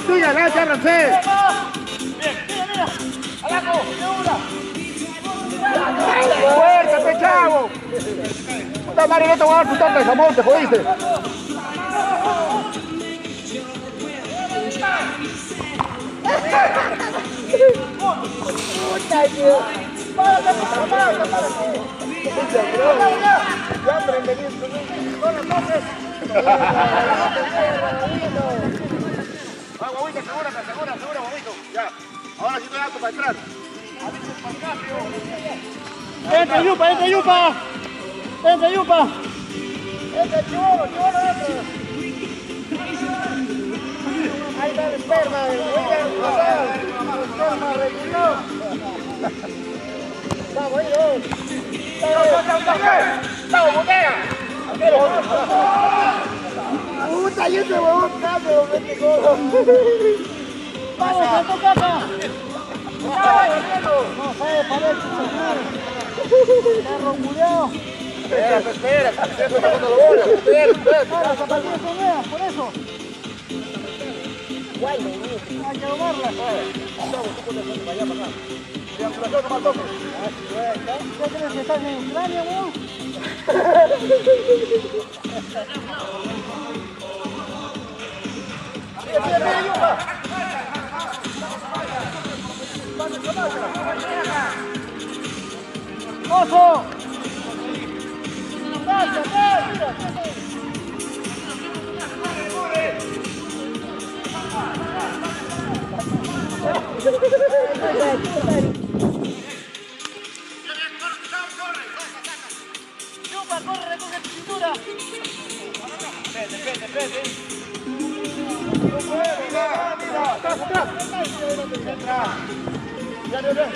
Siga, adelante, arrancé. Fuerza, pe chavo. Puta madre, no te voy a dar de jamón, te jodiste. Puta, tío. Párate. Ya. Ahora sí te alto para entrar. Entra, Yupa, entra, Yupa. Entra, Yupa. Entra, chivolo, chivolo, entra. Ahí está el esperma, el esperma retiró. Vamos, ahí, vamos. ¡Vamos, botea! ¡Puta, y ese huevón casi lo mete gordo! ¡Vamos, Santo Capa! No sabe parar su ¡Perro culiao! Espera, espera, espera, espera, espera, espera. Ahora, zapatillas son nuevas, por eso. Guay, Hay que para allá, para más toques. ¿Qué que en. ¡Oso! ¡Pasa! Yupa, corre, recoge tu cintura. Vete, vete, vete. Atrás. Ya, ya, ya.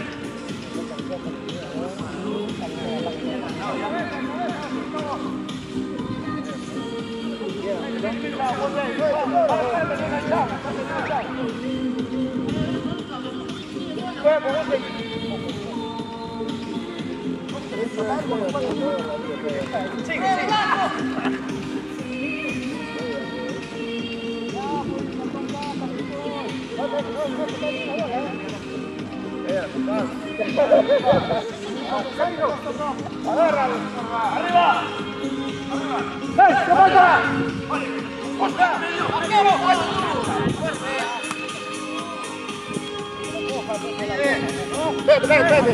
Agárralo. Arriba. ¡Eh! ¿Qué pasa? Vete, vete, vete.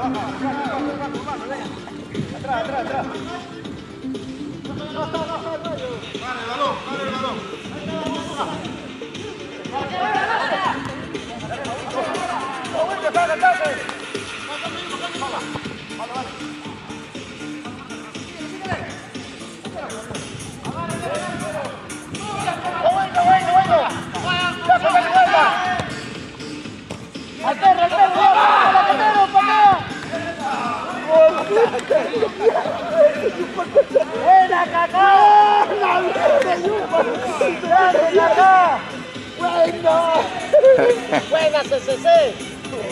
Atrás, atrás, atrás. Vale, vale ¡Buena, Cacá! ¡Grande, Cacá! ¡Bueno! ¡Buena, CCC!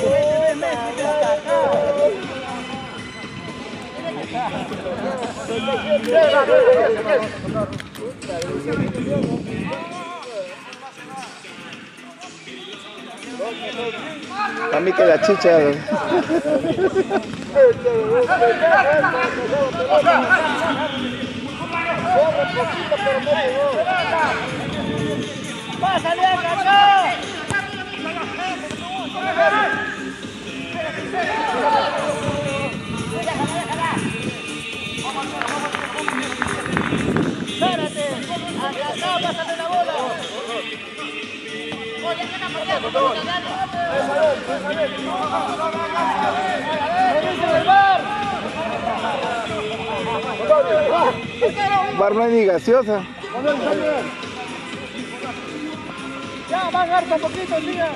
¡Buena, A mí que la chicha. ¡Pásale a Cacá! ¡Espérate! ¡A Cacá, pásale la bola! Bar! No hay ni gaseosa. Ya, más harto un poquito, sigan.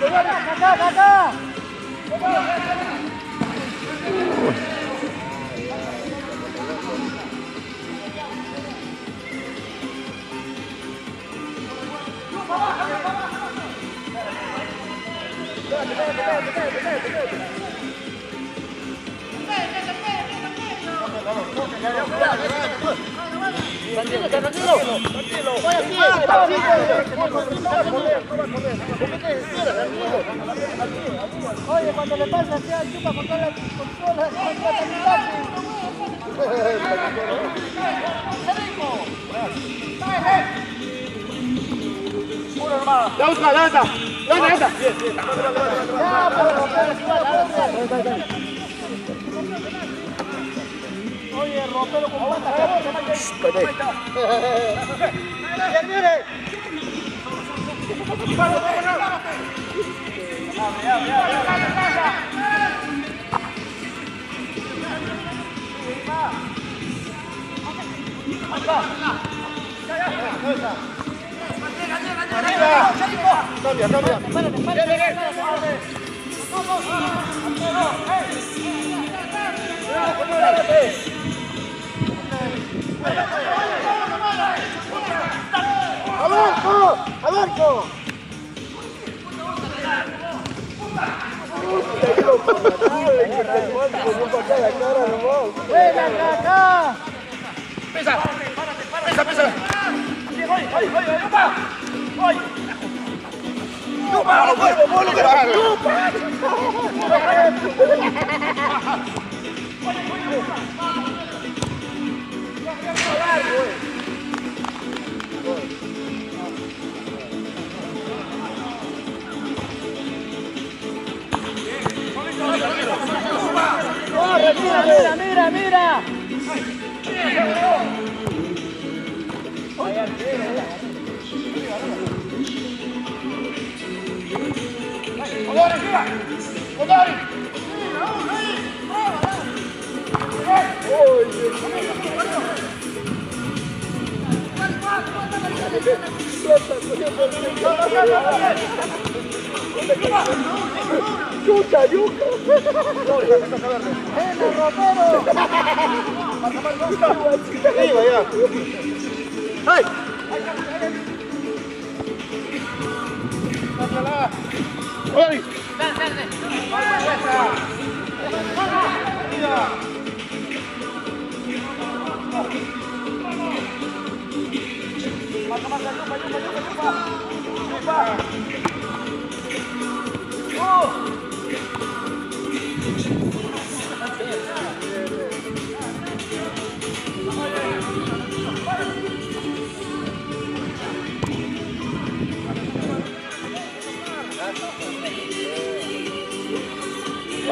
¡Cacá, Cacá! Tranquilo, tranquilo. Tranquilo. Oye, cuando le pasa así al chupa con toda la consola, Ya busca, ya está. Ya está, ya está. Ya, pero romper así, Oye, rompelo con patas, ¡Bien, mire! Cambia, cambia. ¡Abarco! ¡Abarco! ¡Buena, Cacá! Pisa, pisa, pisa. ¡Oye, oye, oye, yupa! ¡Oye! ¡Yupa, lo muevo, muevo, ¡Corre, mira, mira, mira, mira! ¡Odori, mira! ¡Odori! Chucha, yuca. Arriba ya. ¡Ay! ¡Ay! Oh!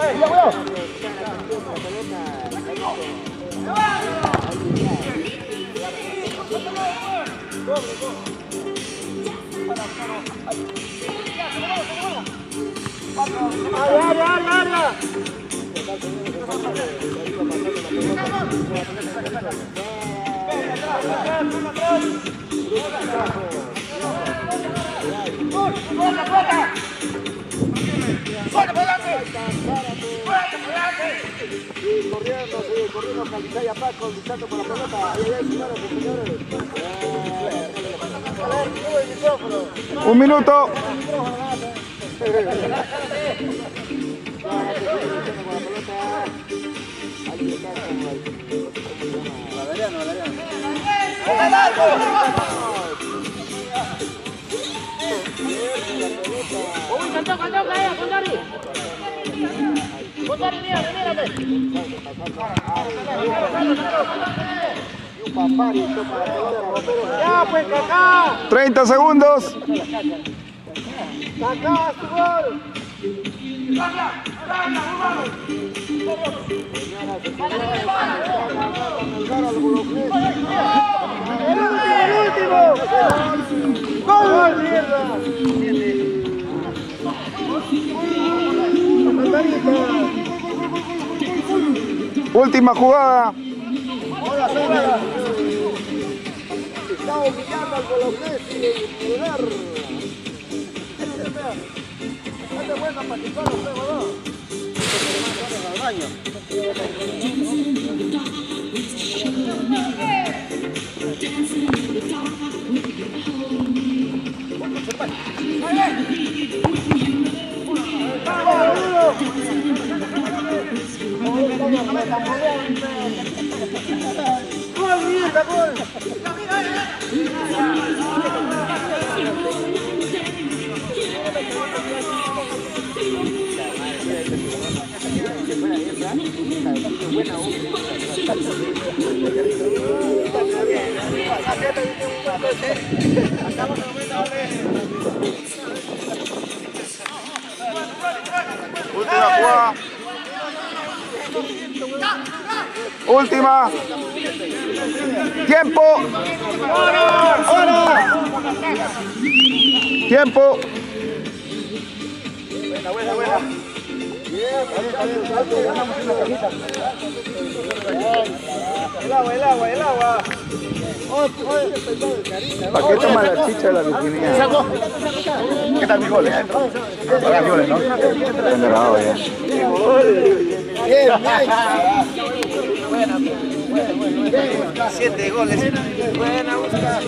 Hey, yo, yo. Fuera, fuera, fuera. Corriendo, sí, corriendo, Calizaya Paco, luchando con la pelota. Ahí, ahí, señores y señores. A ver, sube el micrófono. Un minuto. Uy, cantó, cantó, calla, Condori. Condori, mírate, mírate. Ya, pues, Cacá. 30 segundos. Cacá, su gol. El último, el último. ¡Gol! mierda! Última jugada. Está humillando al y vulgar. No te puedes participar los juegos, ¿no? al baño. ¡Gol, mierda, gol! Última jugada. Última. Tiempo. Tiempo. Buena, buena, buena. El agua, el agua, el agua. ¿Para qué toma la chicha de la virginidad? ¿Qué tal mi gol? eh? Para goles, ¿no? Están grabados ya. Bien, bien. Siete goles. Buena, busca.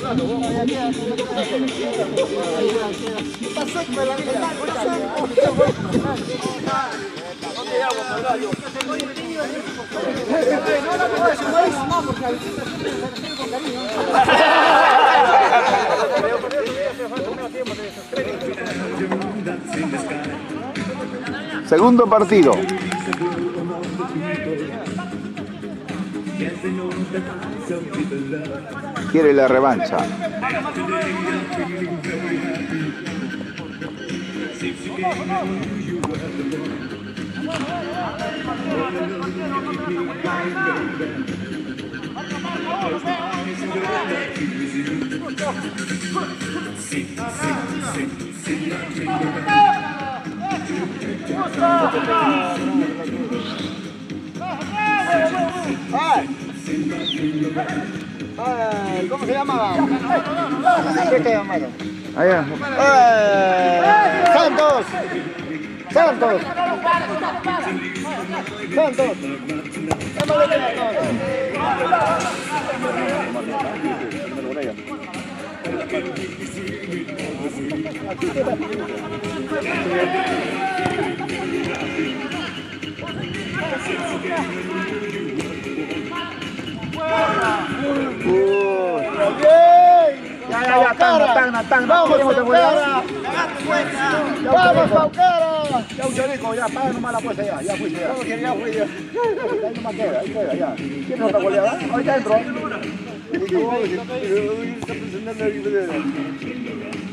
Segundo partido. Quiere la revancha. ¿Cómo se llama? ¿Qué te llamaron? Allá. ¡Eh! ¡Santos! ¡Santos! ¡Santos! Ya, ya, ya, tangna, tangna, tangna. Vamos, ¿Quién te Paucara. Ya, ¡Vamos. Paucara! Ya, un chorico, ya, paga nomás la apuesta ya, ya fuiste ya. ¿Cómo que ya fui yo? Ahí nomás queda, ahí queda, ya. ¿Quién otra goleada? Ahorita entro.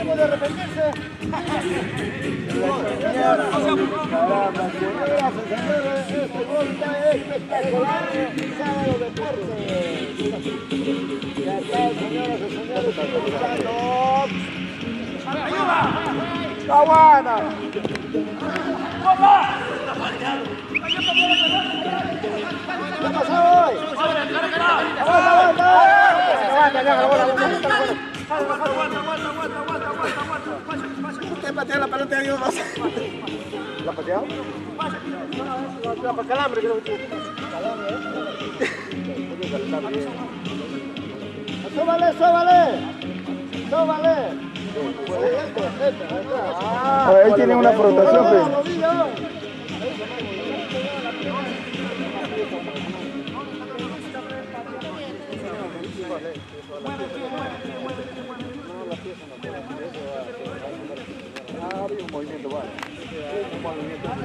Tiempo de arrepentirse. Y este gol está espectacular. Sábado Deportes. Ya está, señoras y señores, escuchando. Caguana. ¿Qué ha pasado hoy? Aguanta, aguanta. Aguanta, ya, aguanta, aguanta. Usted patea la pelota y Dios más. ¿La has pateado? La para calambre creo que ¡Súbale, súbale! ¡Súbale! Ah, ahí tiene una frotación, pues. Ah, había un movimiento, vale. Un movimiento. Ah,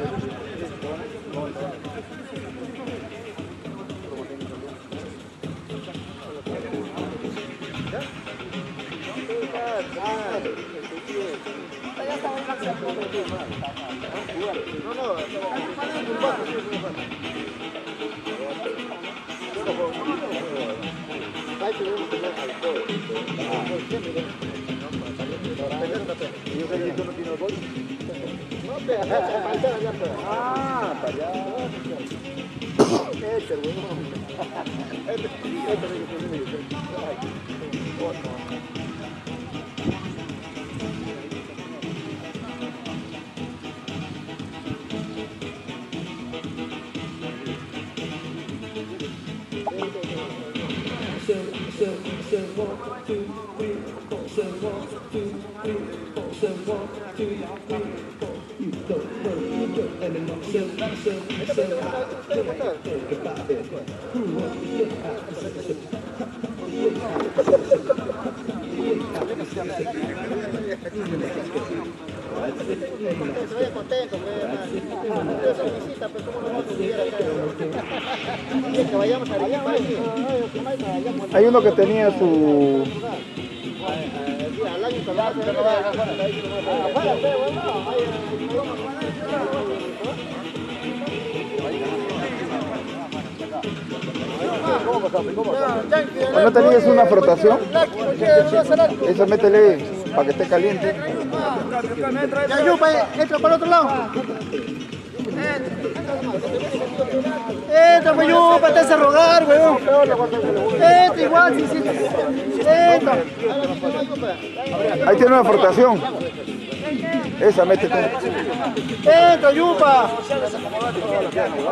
para allá. Este, el huevón. Este, este, este, este, este. Ay. Se vaya contento, pues. Esa visita, pues, ¿cómo no vamos a subir acá? Y que vayamos a Arequipa, ahí. Hay uno que tenía su... no va a dejar afuera. Afuera, pero bueno, ahí, ¿O ¿No tenías una frotación? Eso métele para que esté caliente. Ya, Yupa, entra para el otro lado. Entra. Entra, pues yupa, te hace rogar, weón. Entra igual, sí, sí. Entra. Ahí tiene una fortación. Esa, métete. Entra, yupa.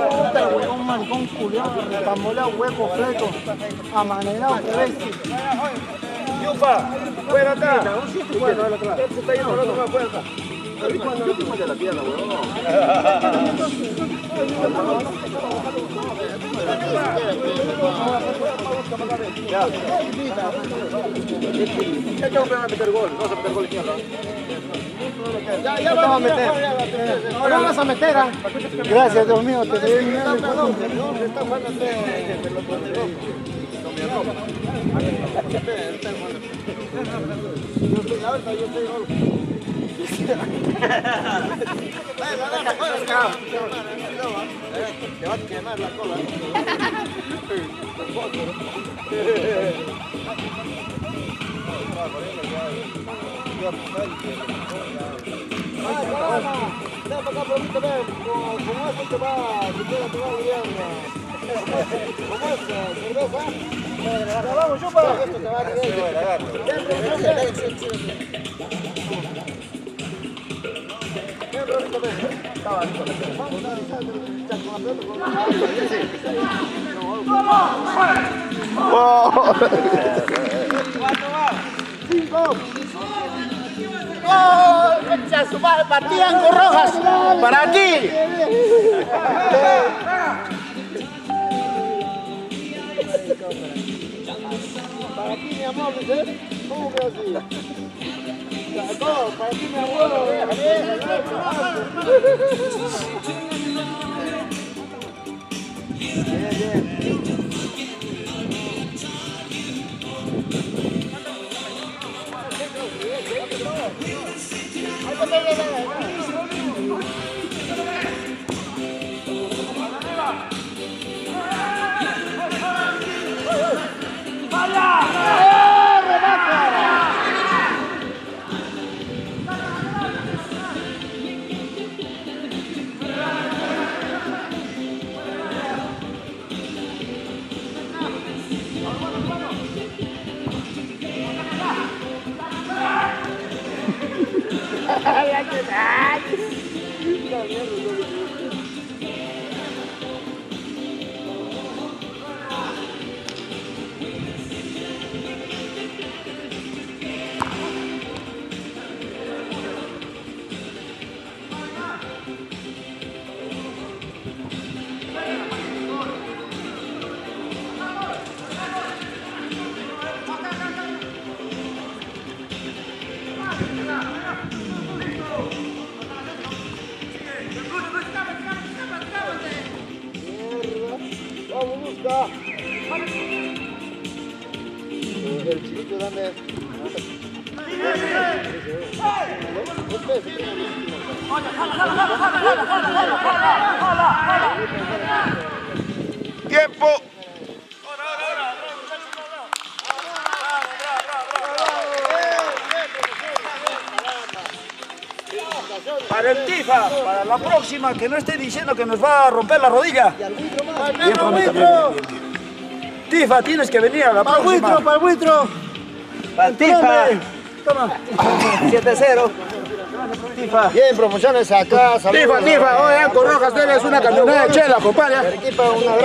Puta, weón, maricón culiado, retamboleado, hueco, fleco, amanerado, ves. Yupa, fuera acá. Este está yendo al otro lado, vamos Ya, ya a meter. A meter. Gracias, Dios mío, te doy mi alma. Está jugando Te va a quemar la cola. Vamos, chupa. Esto te va a va? Cinco. ¡Oh! ¡Concha su madre! ¡Partían con rojas! ¡Para ti! Para ti, mi amor, dice. ¿Cómo que así? Todo, para ti, mi amor. ¡Tiempo! Para el Tifa, para la próxima, que no esté diciendo que nos va a romper la rodilla. Tifa, tienes que venir a la Para el próxima. buitro, para el buitro. Para el Tifa. Toma. 7-0. Tifa. Bien, promociones acá. Tifa, Tifa, oye, con rojas tienes una camioneta de chela, compadre.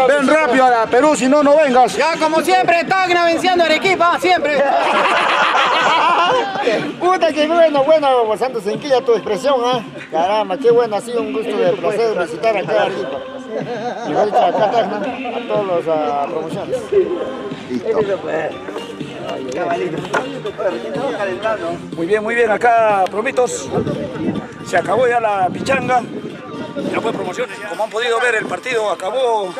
Ven rápido a la Perú, si no, no vengas. Ya, como siempre, Tacna venciendo a Arequipa, siempre. Puta, qué bueno, bueno, Santos Enquilla, tu expresión, ¿ah? Caramba, qué bueno, ha sido un gusto de placer visitar acá a Arequipa. Mejor dicho, acá a Tacna, a todos los ah, promociones. Muy bien, muy bien, acá, promitos. Se acabó ya la pichanga. Ya fue promociones. Como han podido ver, el partido acabó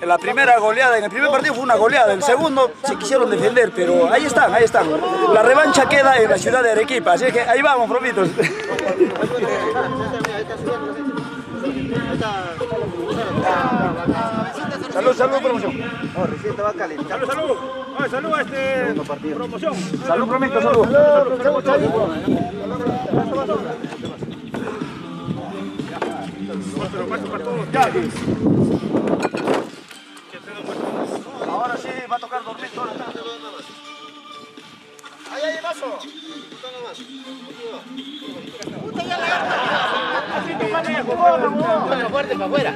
en la primera goleada. En el primer partido fue una goleada, el segundo se quisieron defender, pero ahí están, ahí están. La revancha queda en la ciudad de Arequipa, así que ahí vamos, promitos. Salud, salud, promoción. Salud, salud. Oye, salud a este promoción. Salud, promito, salud. Todos los calles. Ahora sí va a tocar dormir toda la tarde. Ahí, ahí, vaso. Bueno, fuerte para afuera.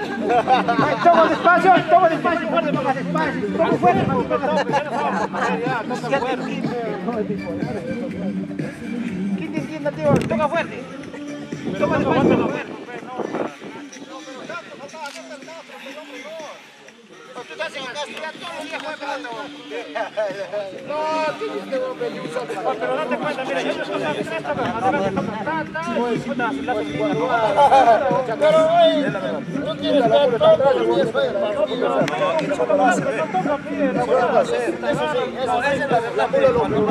Toma despacio, toma despacio, fuerte para despacio. Toma fuerte, toca fuerte. ¿Quién te entiende, tío? Toca fuerte. Toma despacio. Tú juegas pelota. No. Pero date cuenta, mira, yo te estoy haciendo esto, pero adelante puta, la bien, ¿no? Pero, güey, tú tienes que estar todos los días fuera. No, pero no, no, no,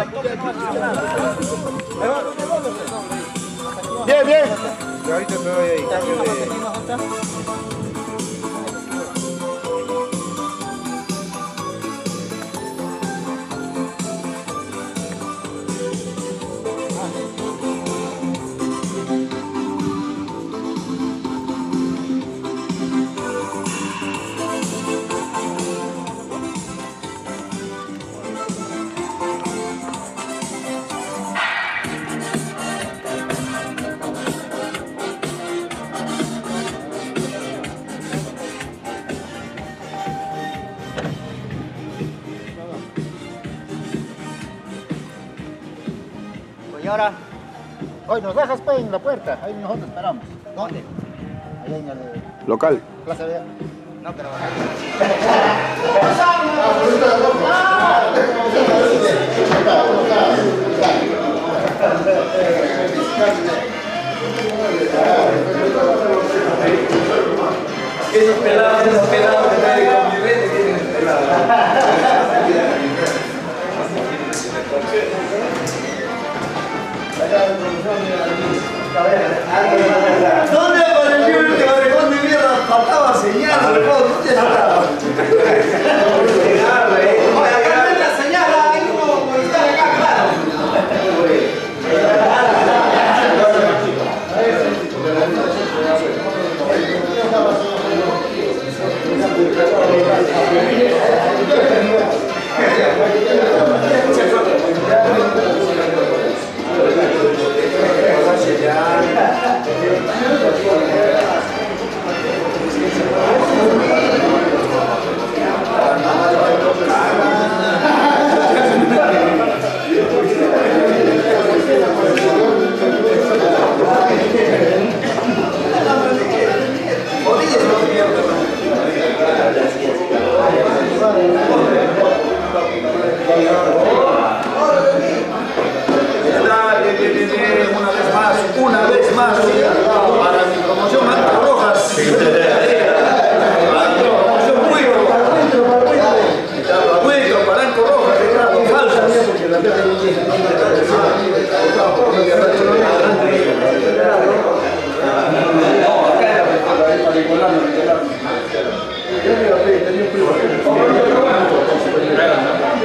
hoy nos dejas pe en la puerta, ahí nosotros esperamos. ¿Dónde? Allá en el Local. Plaza de... No, pero... Esos pelados, esos pelados que traen de convivencia tienen ¿Dónde apareció este barricón de mierda? Faltaba señal, barricón. ¿Dónde está? Oye, acá no una vez más, una vez más, para mi promoción Mantas Rojas. Para mi promoción Buitro. Buitro, Palanco Rojas, Ricardo Falsas.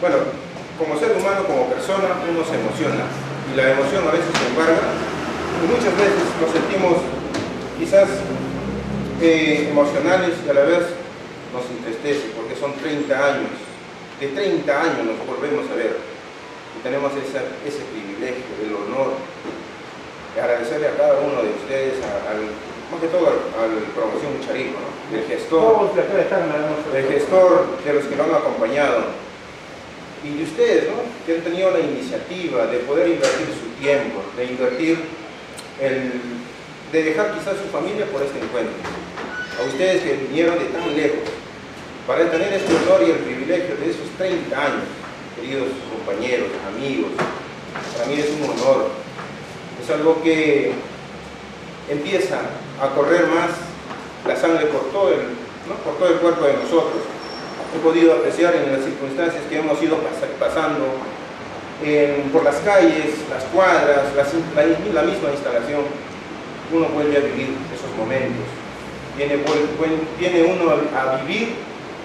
Bueno, como ser humano, como persona, uno se emociona. Y la emoción a veces se embarga. Y muchas veces nos sentimos quizás eh, emocionales y a la vez nos entristece porque son 30 años. De 30 años nos volvemos a ver. Y tenemos esa- ese privilegio, el honor de agradecerle a cada uno de ustedes, a- al, más que todo al, al promoción Charico, ¿no? del gestor, del gestor, de los que lo han acompañado, y de ustedes, ¿no? que han tenido la iniciativa de poder invertir su tiempo, de invertir, el, de dejar quizás su familia por este encuentro. A ustedes que vinieron de tan lejos, para tener este honor y el privilegio de esos 30 años, queridos compañeros, amigos, para mí es un honor, es algo que empieza a correr más la sangre por todo el, ¿no? por todo el cuerpo de nosotros. He podido apreciar en las circunstancias que hemos ido pas- pasando por las calles, las cuadras, las la, misma instalación, uno vuelve a vivir esos momentos. Viene, uno a, vivir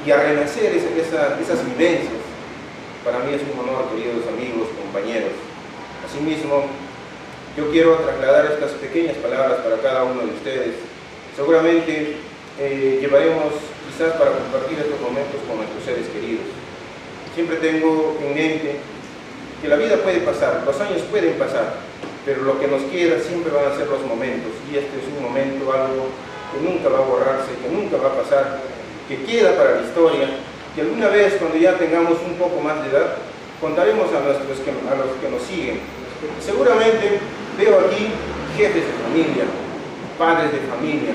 y a renacer esa- esa- esas vivencias. Para mí es un honor, queridos amigos, compañeros. Asimismo, yo quiero trasladar estas pequeñas palabras para cada uno de ustedes. Seguramente eh, llevaremos para compartir estos momentos con nuestros seres queridos. Siempre tengo en mente que la vida puede pasar, los años pueden pasar, pero lo que nos queda siempre van a ser los momentos. Y este es un momento, algo que nunca va a borrarse, que nunca va a pasar, que queda para la historia, que alguna vez cuando ya tengamos un poco más de edad, contaremos a, nuestros a los que nos siguen. Seguramente veo aquí jefes de familia, padres de familia,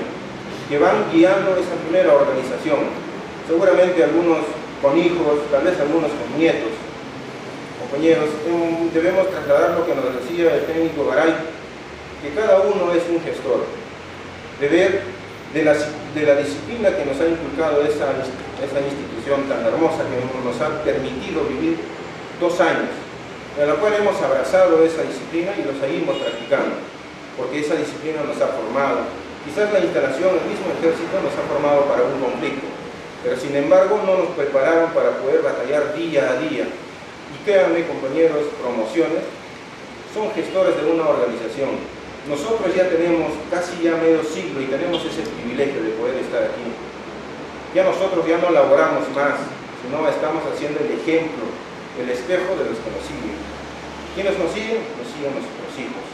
que van guiando esa primera organización. Seguramente algunos con hijos, tal vez algunos con nietos. Compañeros, em, debemos trasladar lo que nos decía el técnico Garay, que cada uno es un gestor. De ver de la, de la disciplina que nos ha inculcado esa, esa institución tan hermosa que nos ha permitido vivir dos años, en la cual hemos abrazado esa disciplina y lo seguimos practicando, porque esa disciplina nos ha formado. Quizás la instalación, el mismo ejército nos ha formado para un conflicto, pero sin embargo no nos prepararon para poder batallar día a día. Y créanme compañeros, promociones son gestores de una organización. Nosotros ya tenemos casi ya medio siglo y tenemos ese privilegio de poder estar aquí. Ya nosotros ya no laboramos más, sino estamos haciendo el ejemplo, el espejo de los que nos siguen. ¿Quiénes nos siguen? Nos siguen nuestros hijos.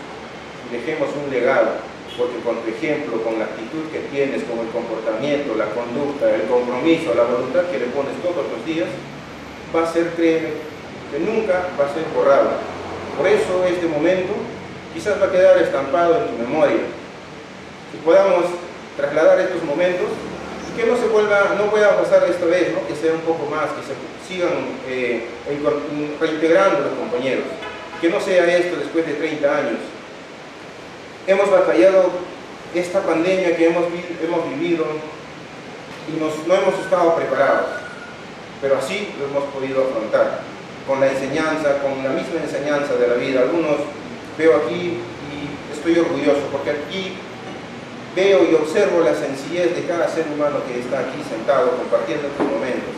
Dejemos un legado, porque con tu ejemplo, con la actitud que tienes, con el comportamiento, la conducta, el compromiso, la voluntad que le pones todos los días, va a ser, créeme, que nunca va a ser borrado. Por eso este momento quizás va a quedar estampado en tu memoria. Que podamos trasladar estos momentos y que no se vuelva, no pueda pasar esta vez, ¿no? que sea un poco más, que se sigan eh, reintegrando los compañeros, que no sea esto después de 30 años. Hemos batallado esta pandemia que hemos, hemos vivido y nos, no hemos estado preparados, pero así lo hemos podido afrontar, con la enseñanza, con la misma enseñanza de la vida. Algunos veo aquí y estoy orgulloso, porque aquí veo y observo la sencillez de cada ser humano que está aquí sentado compartiendo estos momentos.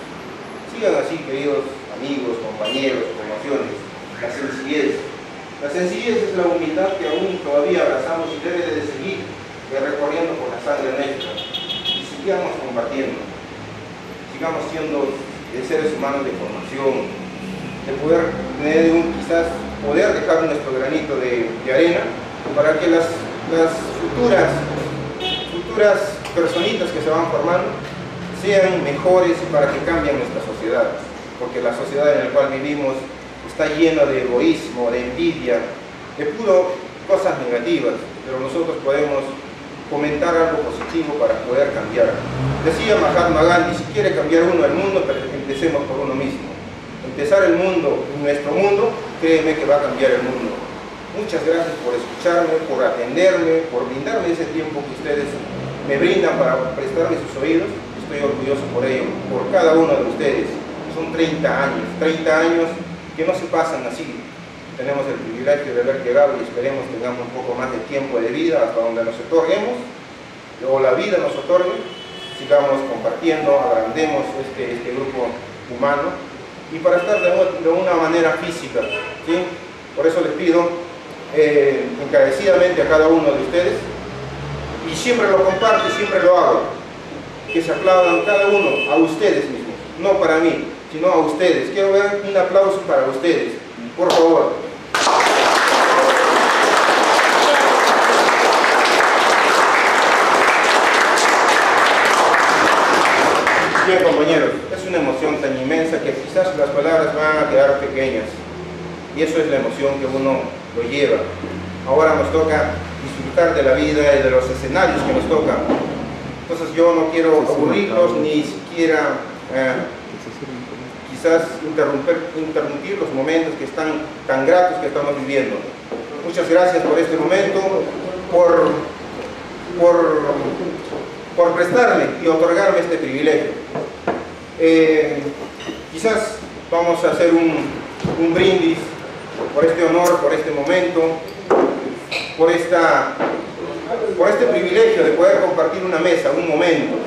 Sigan así, queridos amigos, compañeros, promociones, la sencillez. La sencillez es la humildad que aún todavía abrazamos y debe de seguir recorriendo por la sangre nuestra. Y sigamos compartiendo, sigamos siendo seres humanos de formación, de poder tener un, quizás poder dejar nuestro granito de, arena para que las, las futuras, futuras personitas que se van formando sean mejores para que cambien nuestra sociedad, porque la sociedad en la cual vivimos está llena de egoísmo, de envidia, de puro cosas negativas, pero nosotros podemos comentar algo positivo para poder cambiar. Decía Mahatma Gandhi, si quiere cambiar uno el mundo, empecemos por uno mismo. Empezar el mundo, nuestro mundo, créeme que va a cambiar el mundo. Muchas gracias por escucharme, por atenderme, por brindarme ese tiempo que ustedes me brindan para prestarme sus oídos. Estoy orgulloso por ello, por cada uno de ustedes. Son 30 años, 30 años que no se pasan así, tenemos el privilegio de haber llegado y esperemos tengamos un poco más de tiempo de vida hasta donde nos otorguemos, o la vida nos otorgue, sigamos compartiendo, agrandemos este, este grupo humano y para estar de, una manera física. Por eso les pido eh, encarecidamente a cada uno de ustedes y siempre lo comparto y siempre lo hago, que se aplaudan cada uno a ustedes mismos, no para mí, sino a ustedes. Quiero ver un aplauso para ustedes, por favor. Bien compañeros, es una emoción tan inmensa que quizás las palabras van a quedar pequeñas y eso es la emoción que uno lo lleva. Ahora nos toca disfrutar de la vida y de los escenarios que nos tocan. Entonces yo no quiero aburrirlos ni siquiera eh, quizás interrumpir, los momentos que están tan gratos que estamos viviendo. Muchas gracias por este momento, por, por, por prestarme y otorgarme este privilegio. Eh, quizás vamos a hacer un, un brindis por este honor, por este momento, por, esta, por este privilegio de poder compartir una mesa, un momento.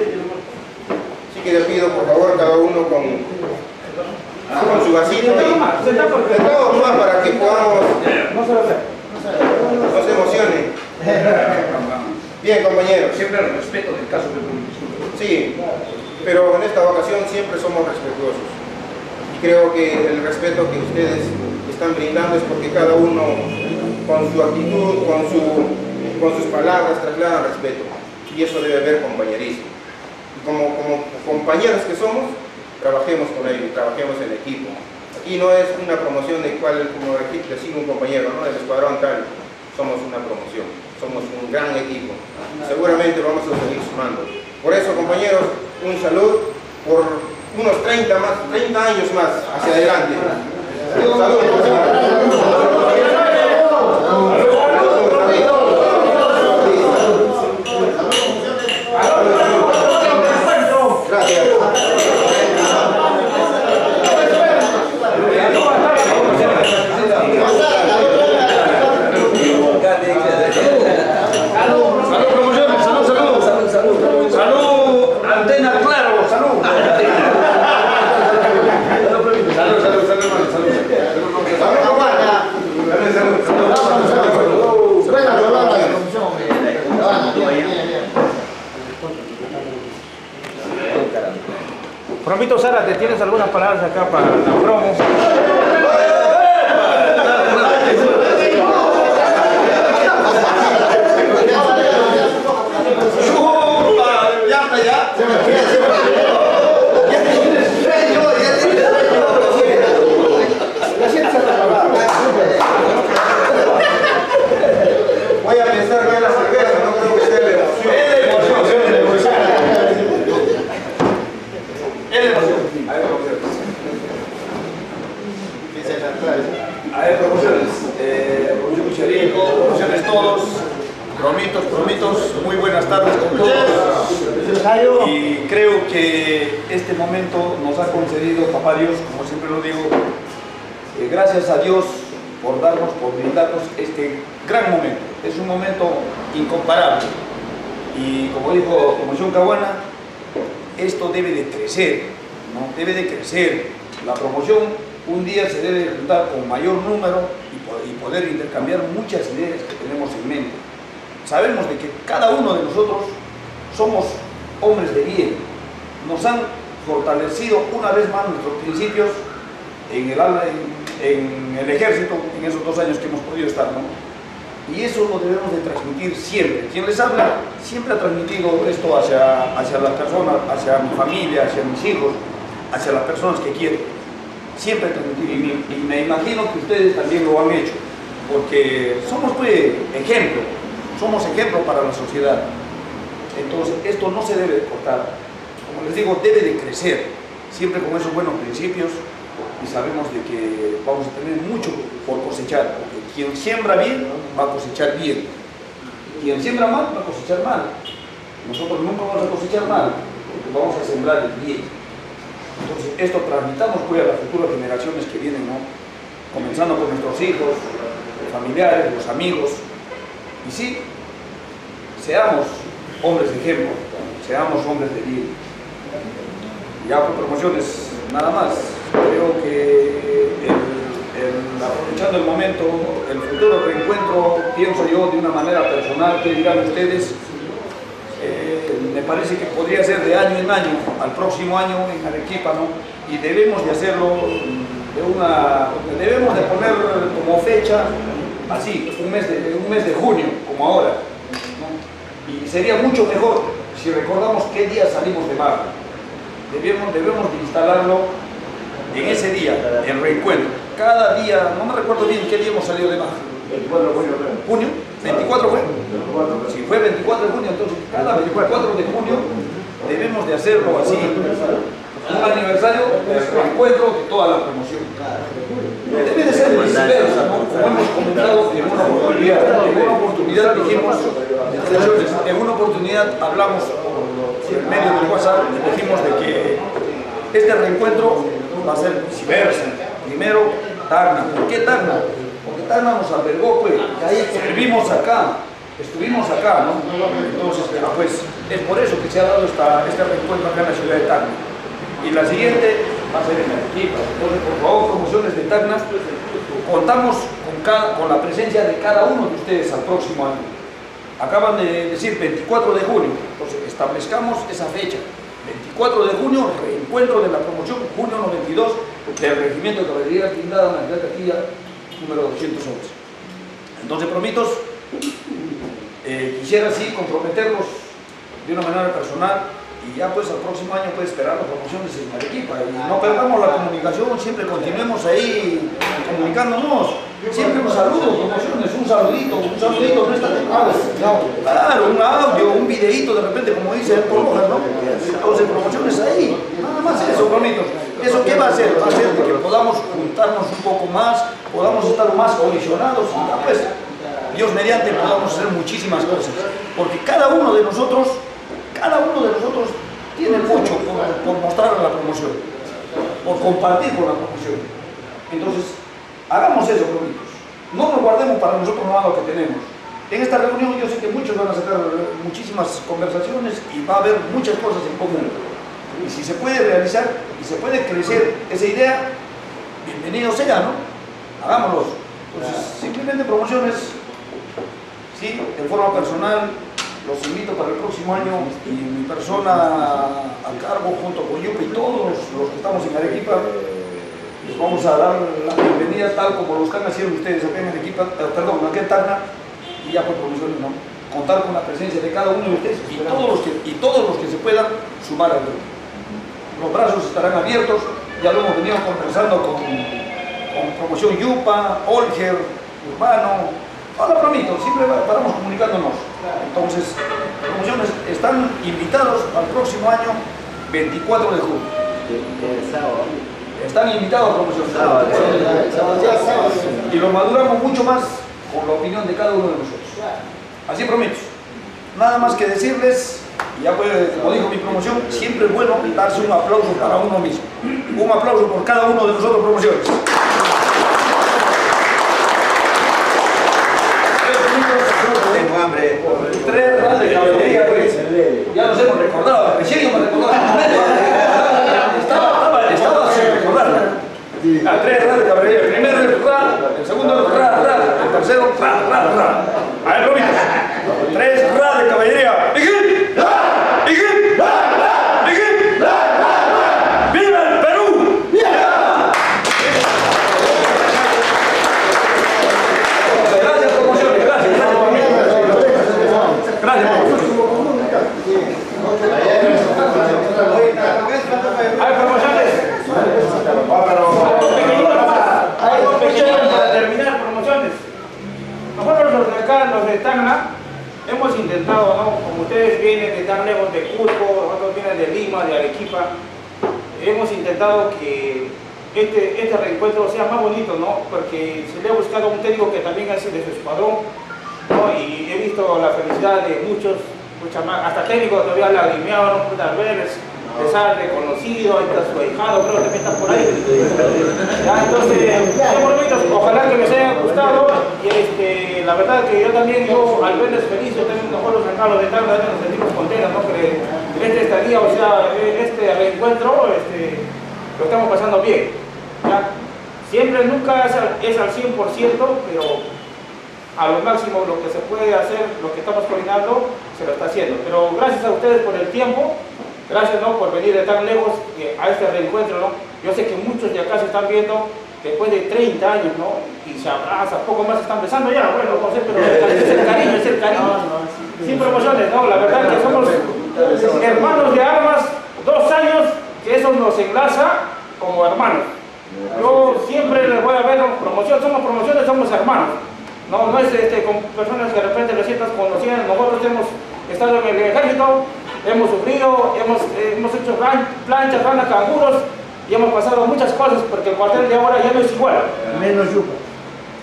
Así que les pido por favor cada uno con, con su vasito y de todo más para que podamos no se emocione. Bien compañeros siempre el respeto del caso de sí pero en esta ocasión siempre somos respetuosos. Y creo que el respeto que ustedes están brindando es porque cada uno con su actitud con, su, con sus palabras traslada respeto. Y eso debe haber compañerismo. Como, como compañeros que somos trabajemos con ellos, trabajemos en equipo. Aquí no es una promoción de cual, como decía un compañero, ¿no? del escuadrón tal, somos una promoción, somos un gran equipo. Seguramente vamos a seguir sumando. Por eso, compañeros, un saludo por unos 30, más, 30 años más hacia adelante. Promito Sara, ¿te tienes algunas palabras acá para la promo? Muy buenas tardes con todos. Y creo que este momento nos ha concedido, papá Dios, como siempre lo digo, eh, gracias a Dios por darnos, por brindarnos este gran momento. Es un momento incomparable. Y como dijo Promoción Caguana, esto debe de crecer, ¿no? debe de crecer. La promoción un día se debe juntar con mayor número y poder intercambiar muchas ideas que tenemos en mente. Sabemos de que cada uno de nosotros somos hombres de bien. Nos han fortalecido una vez más nuestros principios en el, ejército en esos dos años que hemos podido estar. ¿no? Y eso lo debemos de transmitir siempre. Quien les habla siempre ha transmitido esto hacia, las personas, hacia mi familia, hacia mis hijos, hacia las personas que quiero. Siempre he transmitido. Y me, y me imagino que ustedes también lo han hecho. Porque somos pues ejemplo. Somos ejemplo para la sociedad. Entonces esto no se debe de cortar. Como les digo, debe de crecer. Siempre con esos buenos principios. Y sabemos de que vamos a tener mucho por cosechar. Porque quien siembra bien va a cosechar bien. Quien siembra mal va a cosechar mal. Nosotros nunca vamos a cosechar mal, porque vamos a sembrar el bien. Entonces, esto transmitamos pues a las futuras generaciones que vienen, ¿no? Comenzando con nuestros hijos, los familiares, los amigos. Y sí, seamos hombres de ejemplo, seamos hombres de bien. Ya por promociones, nada más. Creo que aprovechando el momento, el futuro reencuentro, pienso yo de una manera personal, que dirán ustedes, eh, me parece que podría ser de año en año, al próximo año en Arequipa, ¿no? Y debemos de hacerlo de una, debemos de poner como fecha, así, un mes de, un mes de junio, como ahora, ¿no? Y sería mucho mejor si recordamos qué día salimos de mar. Debemos, debemos de instalarlo en ese día, el reencuentro. Cada día, no me recuerdo bien qué día hemos salido de mar. 24 de junio. ¿Junio? ¿24 fue? Si fue 24 de junio, entonces cada 24 de junio debemos de hacerlo así. Un aniversario del reencuentro de toda la promoción. Debe de ser viceversa, ¿no? Como hemos comentado en una oportunidad. En una oportunidad dijimos, en una oportunidad hablamos el medio del WhatsApp dijimos de que este reencuentro va a ser viceversa. Primero, Tacna. ¿Por qué Tacna? Porque Tacna nos albergó, pues, estuvimos acá, estuvimos acá, ¿no? Entonces, ah, pues, es por eso que se ha dado esta, este reencuentro acá en la ciudad de Tacna. Y la siguiente va a ser en Arequipa. Entonces, por favor, promociones de Tacna, contamos con, la presencia de cada uno de ustedes al próximo año. Acaban de decir 24 de junio, entonces establezcamos esa fecha. 24 de junio, reencuentro de la promoción, junio 92, del Regimiento de Caballería Blindada, Navidad Castilla, número 211. Entonces, promitos, eh, quisiera así comprometerlos de una manera personal y ya pues al próximo año puede esperar las promociones en Arequipa y no perdamos la comunicación, siempre continuemos ahí comunicándonos. Siempre un saludo, promociones, un saludito, un saludito, no está de más. Claro, un audio, un videito de repente, como dice el Rojas, ¿no? Entonces, promociones ahí, nada más eso, promitos. ¿Eso qué va a hacer? Va a hacer de que podamos juntarnos un poco más, podamos estar más cohesionados y ya pues, Dios mediante, podamos hacer muchísimas cosas. Porque cada uno de nosotros, cada uno de nosotros tiene mucho por, por mostrar a la promoción, por compartir con la promoción. Entonces, hagamos eso, promitos. No nos guardemos para nosotros nada lo que tenemos. En esta reunión yo sé que muchos van a sacar muchísimas conversaciones y va a haber muchas cosas en común. Y si se puede realizar y se puede crecer esa idea, bienvenido sea, ¿no? Hagámoslo. Entonces, simplemente promociones, sí, de forma personal, los invito para el próximo año y mi persona a cargo junto con Yupi y todos los que estamos en Arequipa, les vamos a dar la bienvenida tal como los están haciendo ustedes acá en Arequipa, eh, perdón, acá en Tacna, y ya por promociones, ¿no? Contar con la presencia de cada uno de ustedes y todos los que, y todos los que se puedan sumar al grupo. Los brazos estarán abiertos, ya lo hemos venido conversando con, con Promoción Yupa, Olger, Urbano, ahora promito, siempre paramos comunicándonos. Entonces, promociones están invitados al próximo año 24 de junio. Están invitados a promociones. Y lo maduramos mucho más con la opinión de cada uno de nosotros. Así prometo. nada más que decirles, ya fue, como dijo mi promoción, siempre es bueno darse un aplauso para uno mismo. Un aplauso por cada uno de nosotros promociones. Tengo hambre. Ras de caballería, pues. Ya nos hemos recordado, recién el momento. Estaba, estaba, sin recordar. A tres caballería. El primero es el segundo ra, ra, el tercero ra, ra, ra. A ver. Tres ras de caballería. ¡Vigil! ¡Vigil! ¡Vigil! ¡Viva el Perú! Gracias, promociones, gracias, gracias. Gracias, Hay promociones. Algo pequeño para terminar, promociones. Nosotros los de acá, los de Tacna, hemos intentado, ¿no? Como ustedes vienen de tan lejos de Cusco, otros vienen de Lima, de Arequipa, hemos intentado que este, este reencuentro sea más bonito, ¿no? Porque se le ha buscado un técnico que también es de su escuadrón, ¿no? Y he visto la felicidad de muchos, mucha más, hasta técnicos todavía lagrimeados, ¿no? Putas veces, pesar reconocido, ahí está su ahijado, creo que también está por ahí. Ya, entonces, ojalá que les haya gustado, y este, la verdad que yo también, yo al verles feliz, yo también acá los de tarde nos sentimos contentos, ¿no? Que este estadía, o sea, este reencuentro, este, lo estamos pasando bien. ¿ya? Siempre, nunca es al, es al 100%, pero a lo máximo lo que se puede hacer, lo que estamos coordinando, se lo está haciendo. Pero gracias a ustedes por el tiempo, gracias ¿no? por venir de tan lejos eh, a este reencuentro. ¿no? Yo sé que muchos de acá se están viendo después de 30 años, ¿no? Y se abrazan, poco más se están besando ya, bueno, no sé, pero es el cariño, es el cariño. Sin promociones, ¿no? La verdad que somos hermanos de armas, dos años que eso nos enlaza como hermanos. Yo siempre les voy a ver promoción, somos promociones, somos hermanos. No, no es este, con personas que de repente recién estás conociendo, nosotros hemos estado en el ejército, hemos sufrido, hemos, eh, hemos hecho ran- planchas, ranas, canguros y hemos pasado muchas cosas porque el cuartel de ahora ya no es igual. Menos yuca.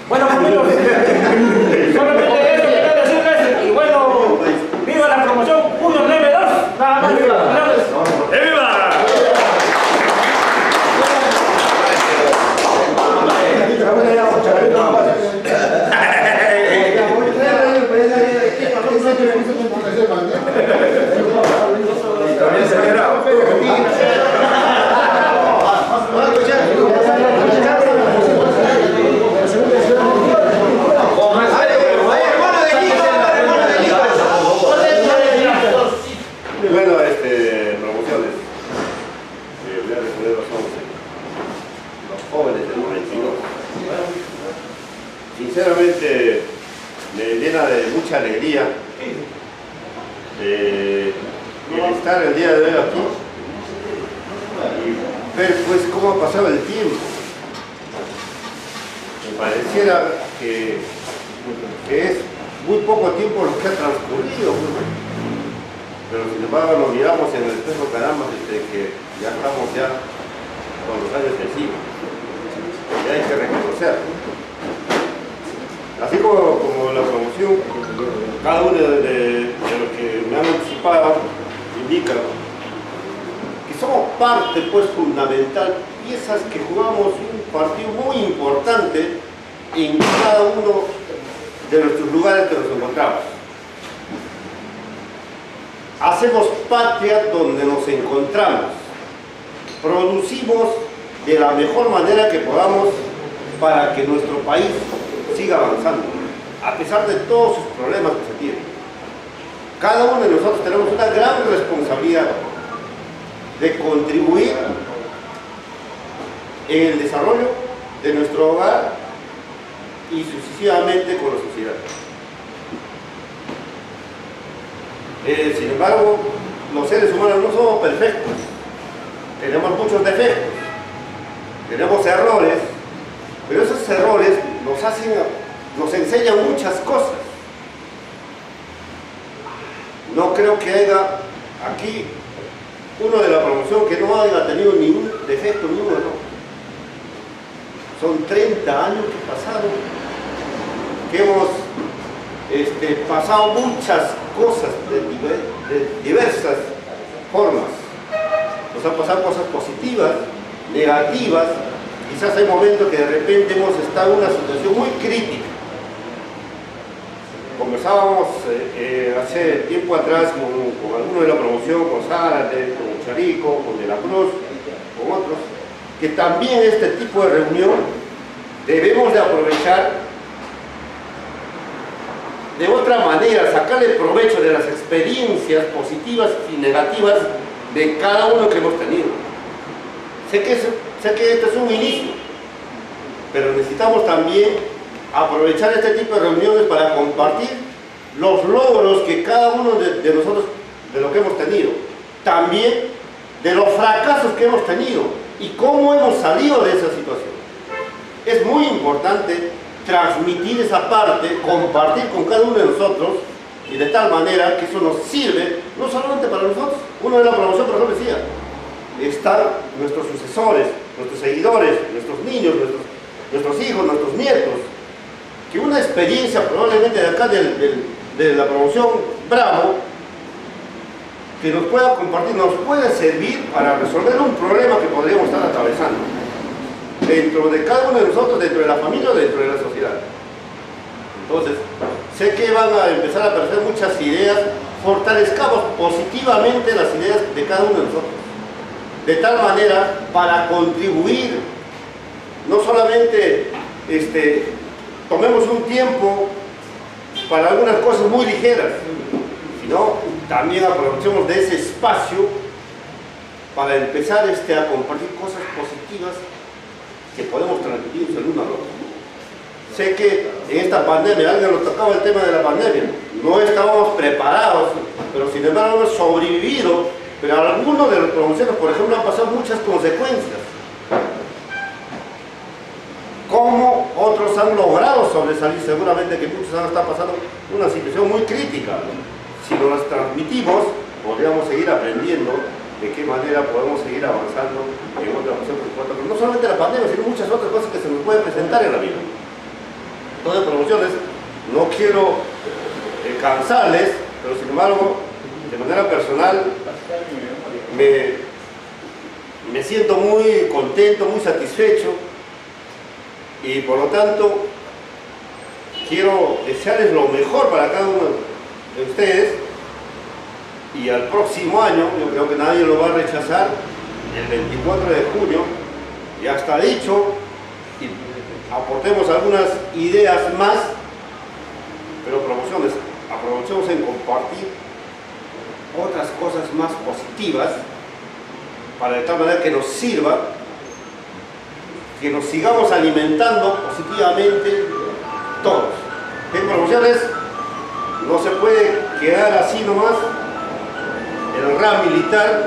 Bueno, compañeros, solamente eso quería decirles y bueno, viva la promoción 192, nada más. ¡Viva! Bueno, este, promociones. Eh, voy a responder los 11. Los jóvenes del 92. Sinceramente, me llena de mucha alegría eh, el el día de hoy aquí y ver pues cómo ha pasado el tiempo. Me pareciera que, es muy poco tiempo lo que ha transcurrido. Pero sin embargo lo miramos en el espejo, caramba, desde que ya estamos ya con los años encima. Y hay que reconocer. Así como, como la promoción, cada uno de, de- de los que me han anticipado indica que somos parte pues fundamental, piezas que jugamos un partido muy importante en cada uno de nuestros lugares que nos encontramos. Hacemos patria donde nos encontramos. Producimos de la mejor manera que podamos para que nuestro país siga avanzando, a pesar de todos sus problemas que se tienen. Cada uno de nosotros tenemos una gran responsabilidad de contribuir en el desarrollo de nuestro hogar y sucesivamente con la sociedad. Eh, sin embargo, los seres humanos no somos perfectos. Tenemos muchos defectos. Tenemos errores. Pero esos errores nos hacen, nos enseñan muchas cosas. No creo que haya aquí uno de la promoción que no haya tenido ningún defecto, ninguno. Son 30 años que pasaron, que hemos este, pasado muchas cosas de, de diversas formas. Nos han pasado cosas positivas, negativas, quizás hay momentos que de repente hemos estado en una situación muy crítica Conversábamos eh, eh, hace tiempo atrás con, con algunos de la promoción, con Zárate, con Charico, con De la Cruz, con otros, que también este tipo de reunión debemos de aprovechar de otra manera, sacarle provecho de las experiencias positivas y negativas de cada uno que hemos tenido. Sé que, es- sé que este es un inicio, pero necesitamos también aprovechar este tipo de reuniones para compartir los logros que cada uno de, nosotros, de lo que hemos tenido, también de los fracasos que hemos tenido y cómo hemos salido de esa situación. Es muy importante transmitir esa parte, compartir con cada uno de nosotros y de tal manera que eso nos sirve no solamente para nosotros. Uno de la promoción, por decía, están nuestros sucesores, nuestros seguidores, nuestros niños, nuestros hijos, nuestros nietos, que una experiencia probablemente de acá de la promoción Bravo, que nos pueda compartir, nos puede servir para resolver un problema que podríamos estar atravesando dentro de cada uno de nosotros, dentro de la familia o dentro de la sociedad. Entonces, sé que van a empezar a aparecer muchas ideas, fortalezcamos positivamente las ideas de cada uno de nosotros, de tal manera para contribuir, no solamente este, tomemos un tiempo para algunas cosas muy ligeras, sino también aprovechemos de ese espacio para empezar este, a compartir cosas positivas que podemos transmitir el uno al otro. Sé que en esta pandemia, alguien nos tocaba el tema de la pandemia, no estábamos preparados, pero sin embargo hemos sobrevivido, pero algunos de los promociones, por ejemplo, han pasado muchas consecuencias. Cómo otros han logrado sobresalir, seguramente que muchos han estado pasando una situación muy crítica. Si nos las transmitimos, podríamos seguir aprendiendo de qué manera podemos seguir avanzando en otra cuatro, no solamente la pandemia, sino muchas otras cosas que se nos pueden presentar en la vida. Entonces, promociones, no quiero eh, cansarles, pero sin embargo, de manera personal, me, me siento muy contento, muy satisfecho y por lo tanto quiero desearles lo mejor para cada uno de ustedes. Y al próximo año, yo creo que nadie lo va a rechazar, el 24 de junio, ya está dicho, aportemos algunas ideas más, pero promociones, aprovechemos en compartir otras cosas más positivas para de tal manera que nos sirva, que nos sigamos alimentando positivamente todos. En promociones no se puede quedar así nomás el RAM militar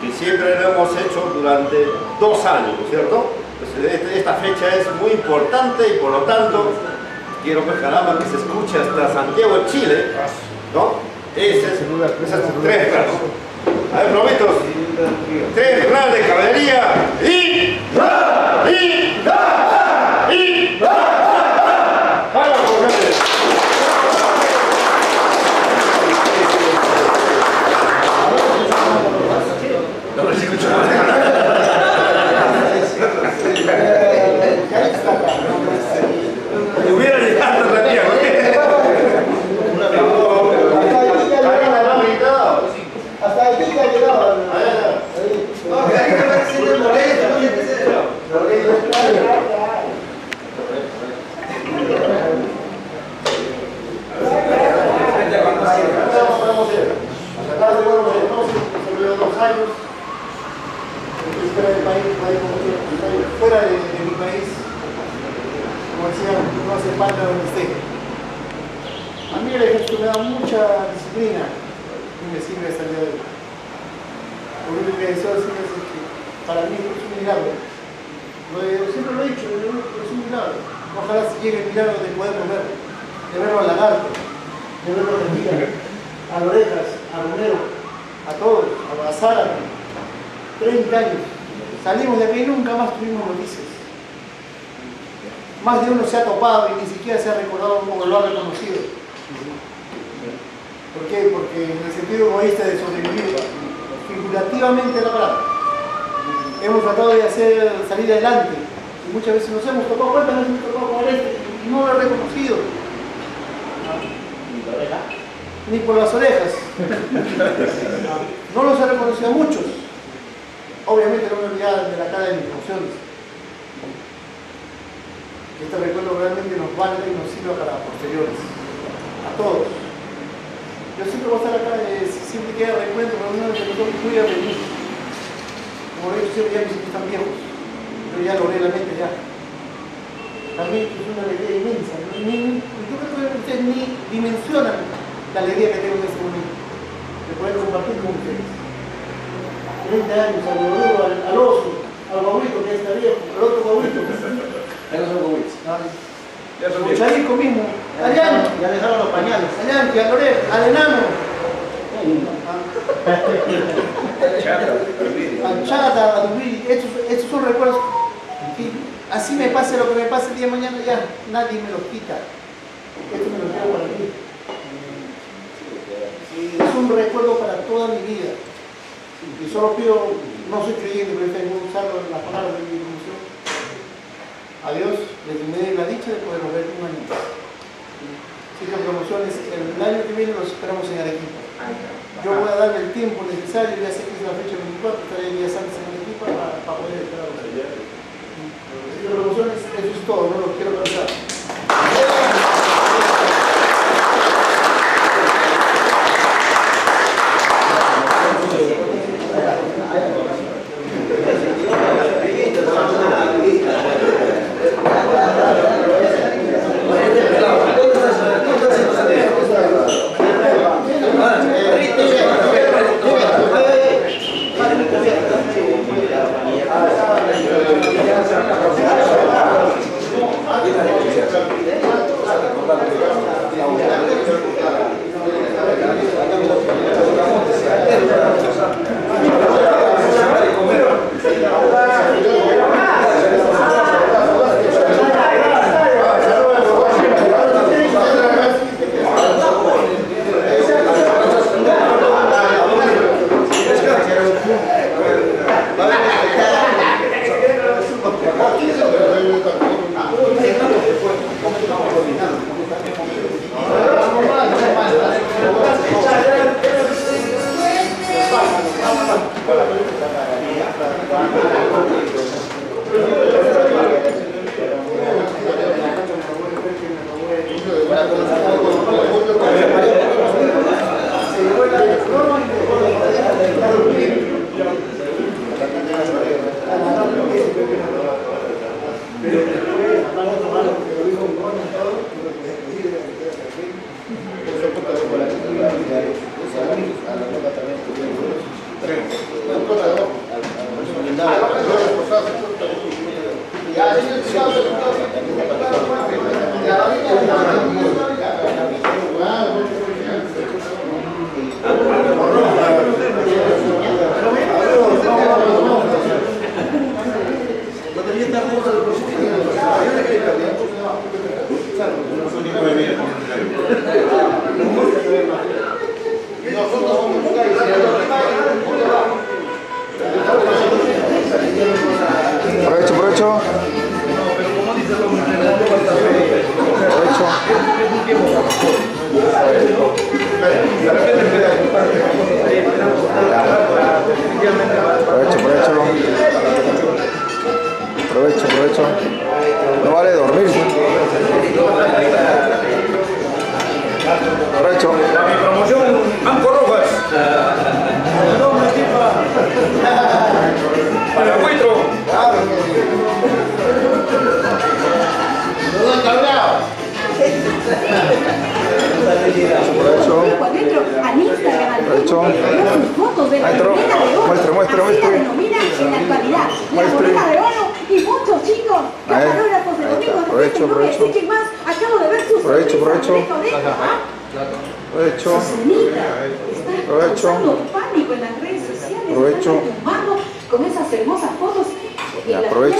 que siempre lo hemos hecho durante dos años, ¿no es cierto? Entonces, este- esta fecha es muy importante y por lo tanto quiero que caramba que se escuche hasta Santiago de Chile, ¿no? Ese es, esas tres RAS. A ver, prometos, tres RAS de caballería y y RA, y RA. Vamos, promociones. Hubiera llegado Santiago. Hasta aquí ya llegaba. Fuera de, de mi país, como decía, no hace falta donde esté. A mí el ejército me da mucha disciplina y me sirve hasta el día de hoy. Por único que deseo para mí es un milagro. Lo he- siempre lo he dicho, es un milagro. Ojalá se llegue el milagro de poder ver, de verlo al lagarto, de verlo a Mira, a Lorejas, a Romero, a todos, a Sara, 30 años. Salimos de aquí y nunca más tuvimos noticias. Más de uno se ha topado y ni siquiera se ha recordado como lo ha reconocido. ¿Por qué? Porque en el sentido egoísta de sobrevivir, figurativamente la palabra, hemos tratado de hacer salir adelante. Y muchas veces nos hemos tocado, ¿cuántas veces hemos tocado con este? Y no lo he reconocido. Ni por las orejas. No los he reconocido a muchos. Obviamente no me olvidaba de la cara de mis emociones. Este recuerdo realmente nos vale y nos sirve para posteriores. A todos. Yo siempre voy a estar acá, eh, siempre que haya recuerdo, reuniones de nosotros, voy a venir. Como dicho, siempre ya mis hijos están viejos. Yo ya logré la mente ya. También es una alegría inmensa. ¿no? Ni, yo creo que ustedes ni dimensionan la alegría que tengo en este momento. De poder compartir con ustedes. 30 años, al boludo, al, al oso, al guaguito que ya está viejo, al otro guaguito. Ya no son charico mismo, al Yankee. Ya dejaron los pañales. Al Yankee, al Loré, al enano. al Chata, a Dubiri. Estos, estos son recuerdos. que así me pase lo que me pase el día de mañana, ya nadie me los quita. Esto me lo llevo para mí. Es un recuerdo para toda mi vida. Y solo pido, no soy creyente, pero tengo que usar las palabras de mi emoción. A Dios dé la dicha de poder ver más. Así que promociones, el año que viene los esperamos en Arequipa. Yo voy a darle el tiempo necesario, ya sé que es la fecha 24, estaré días antes en Arequipa para, para poder. Así que promociones, eso es todo, no lo quiero cansar.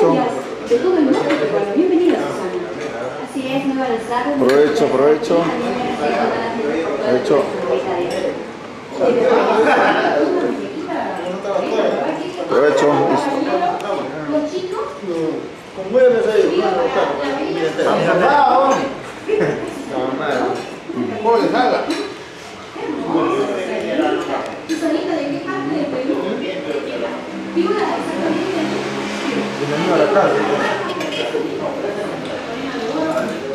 de todo el Susana. Así es, muy buenas tardes. Provecho, provecho. Provecho. Provecho. Los chicos. Ahí. Bienvenido a la casa.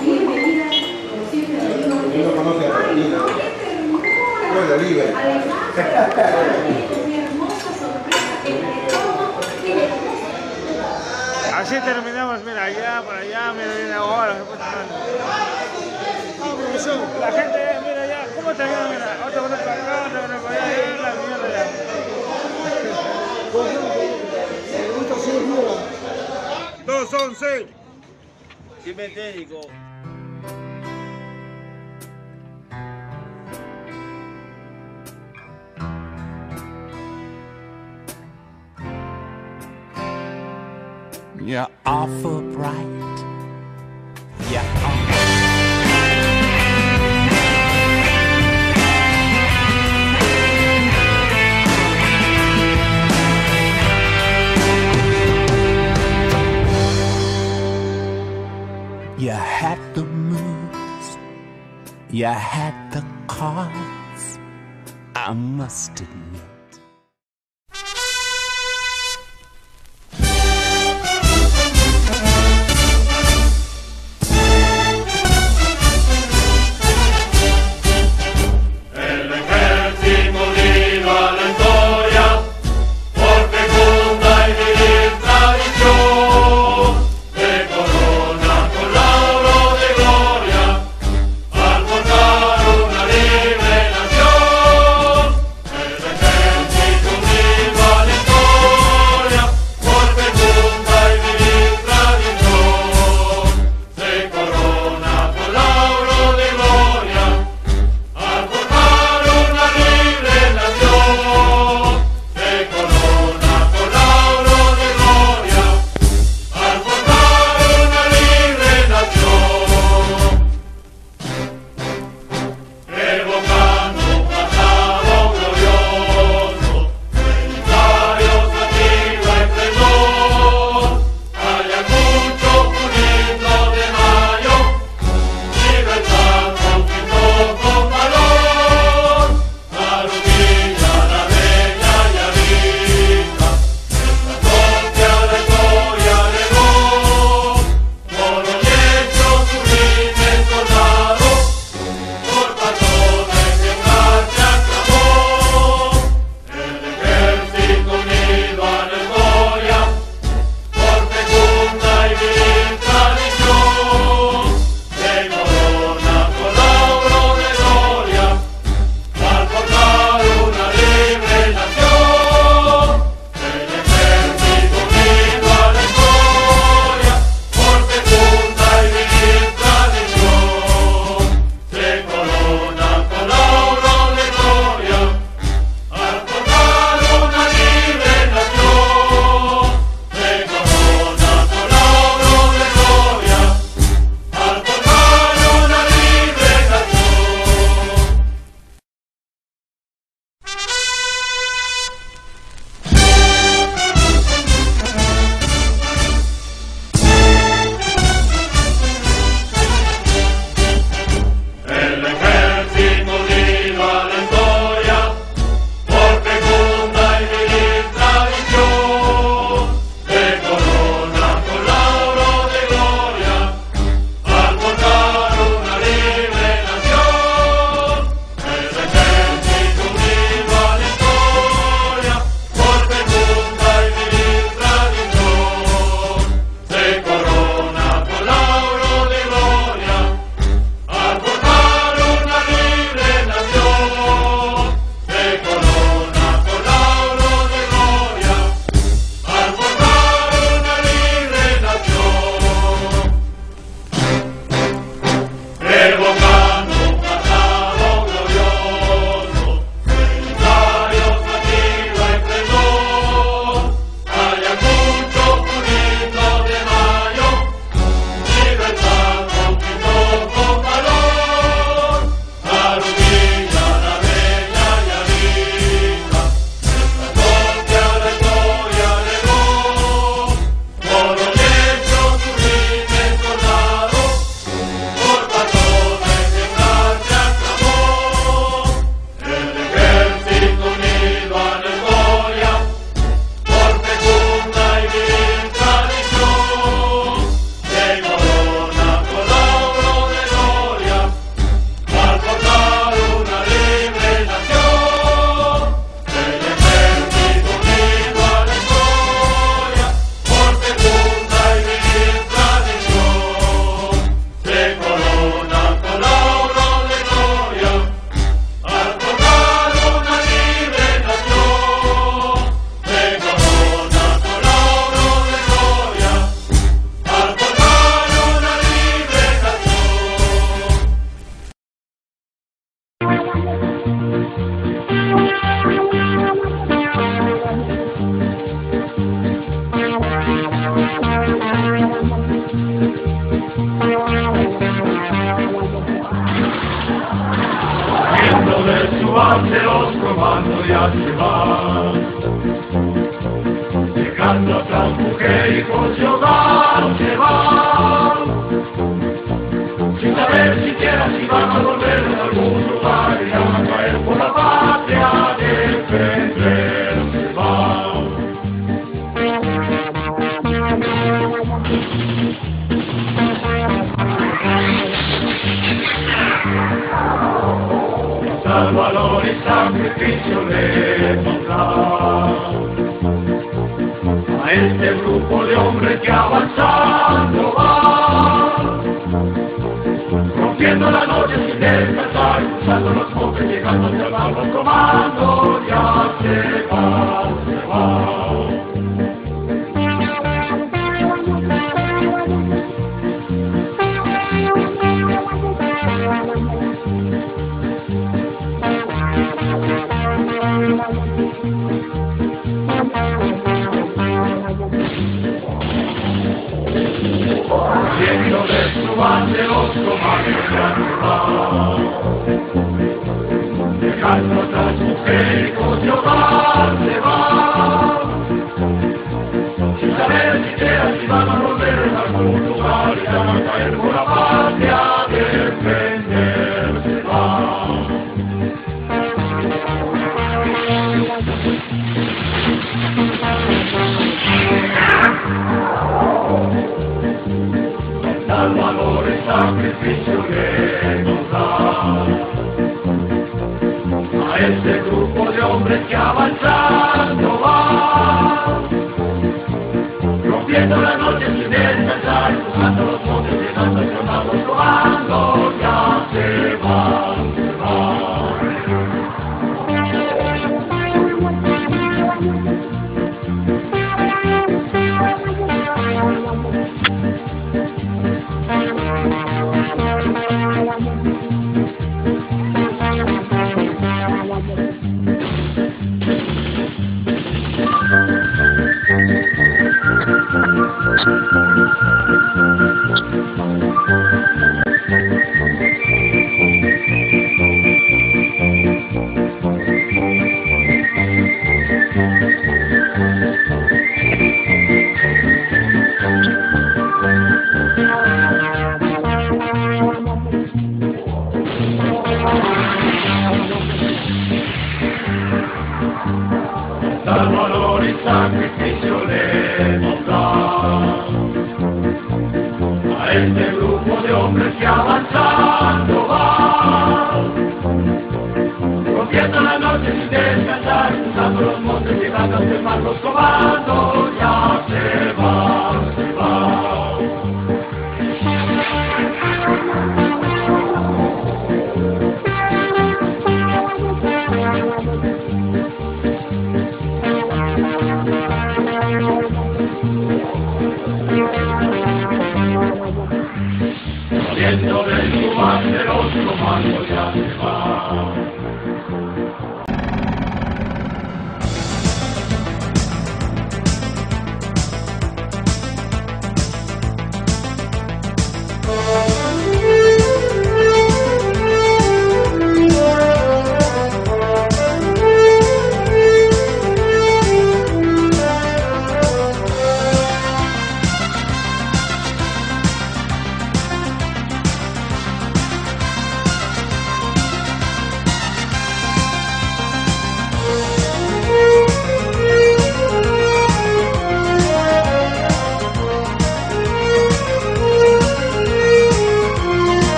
Bienvenida, como siempre le digo. Él no conoce a sorpresa entre todo el Así terminamos, mira, allá, por allá, mira, mira, ahora. La gente, mira, ya, ¿cómo te llamas? Mira, otra vez para acá, otra vez para allá, la mierda ya. Dos once. Dime técnico. You're awful bright. You're You had the moves, you had the cards, I must admit.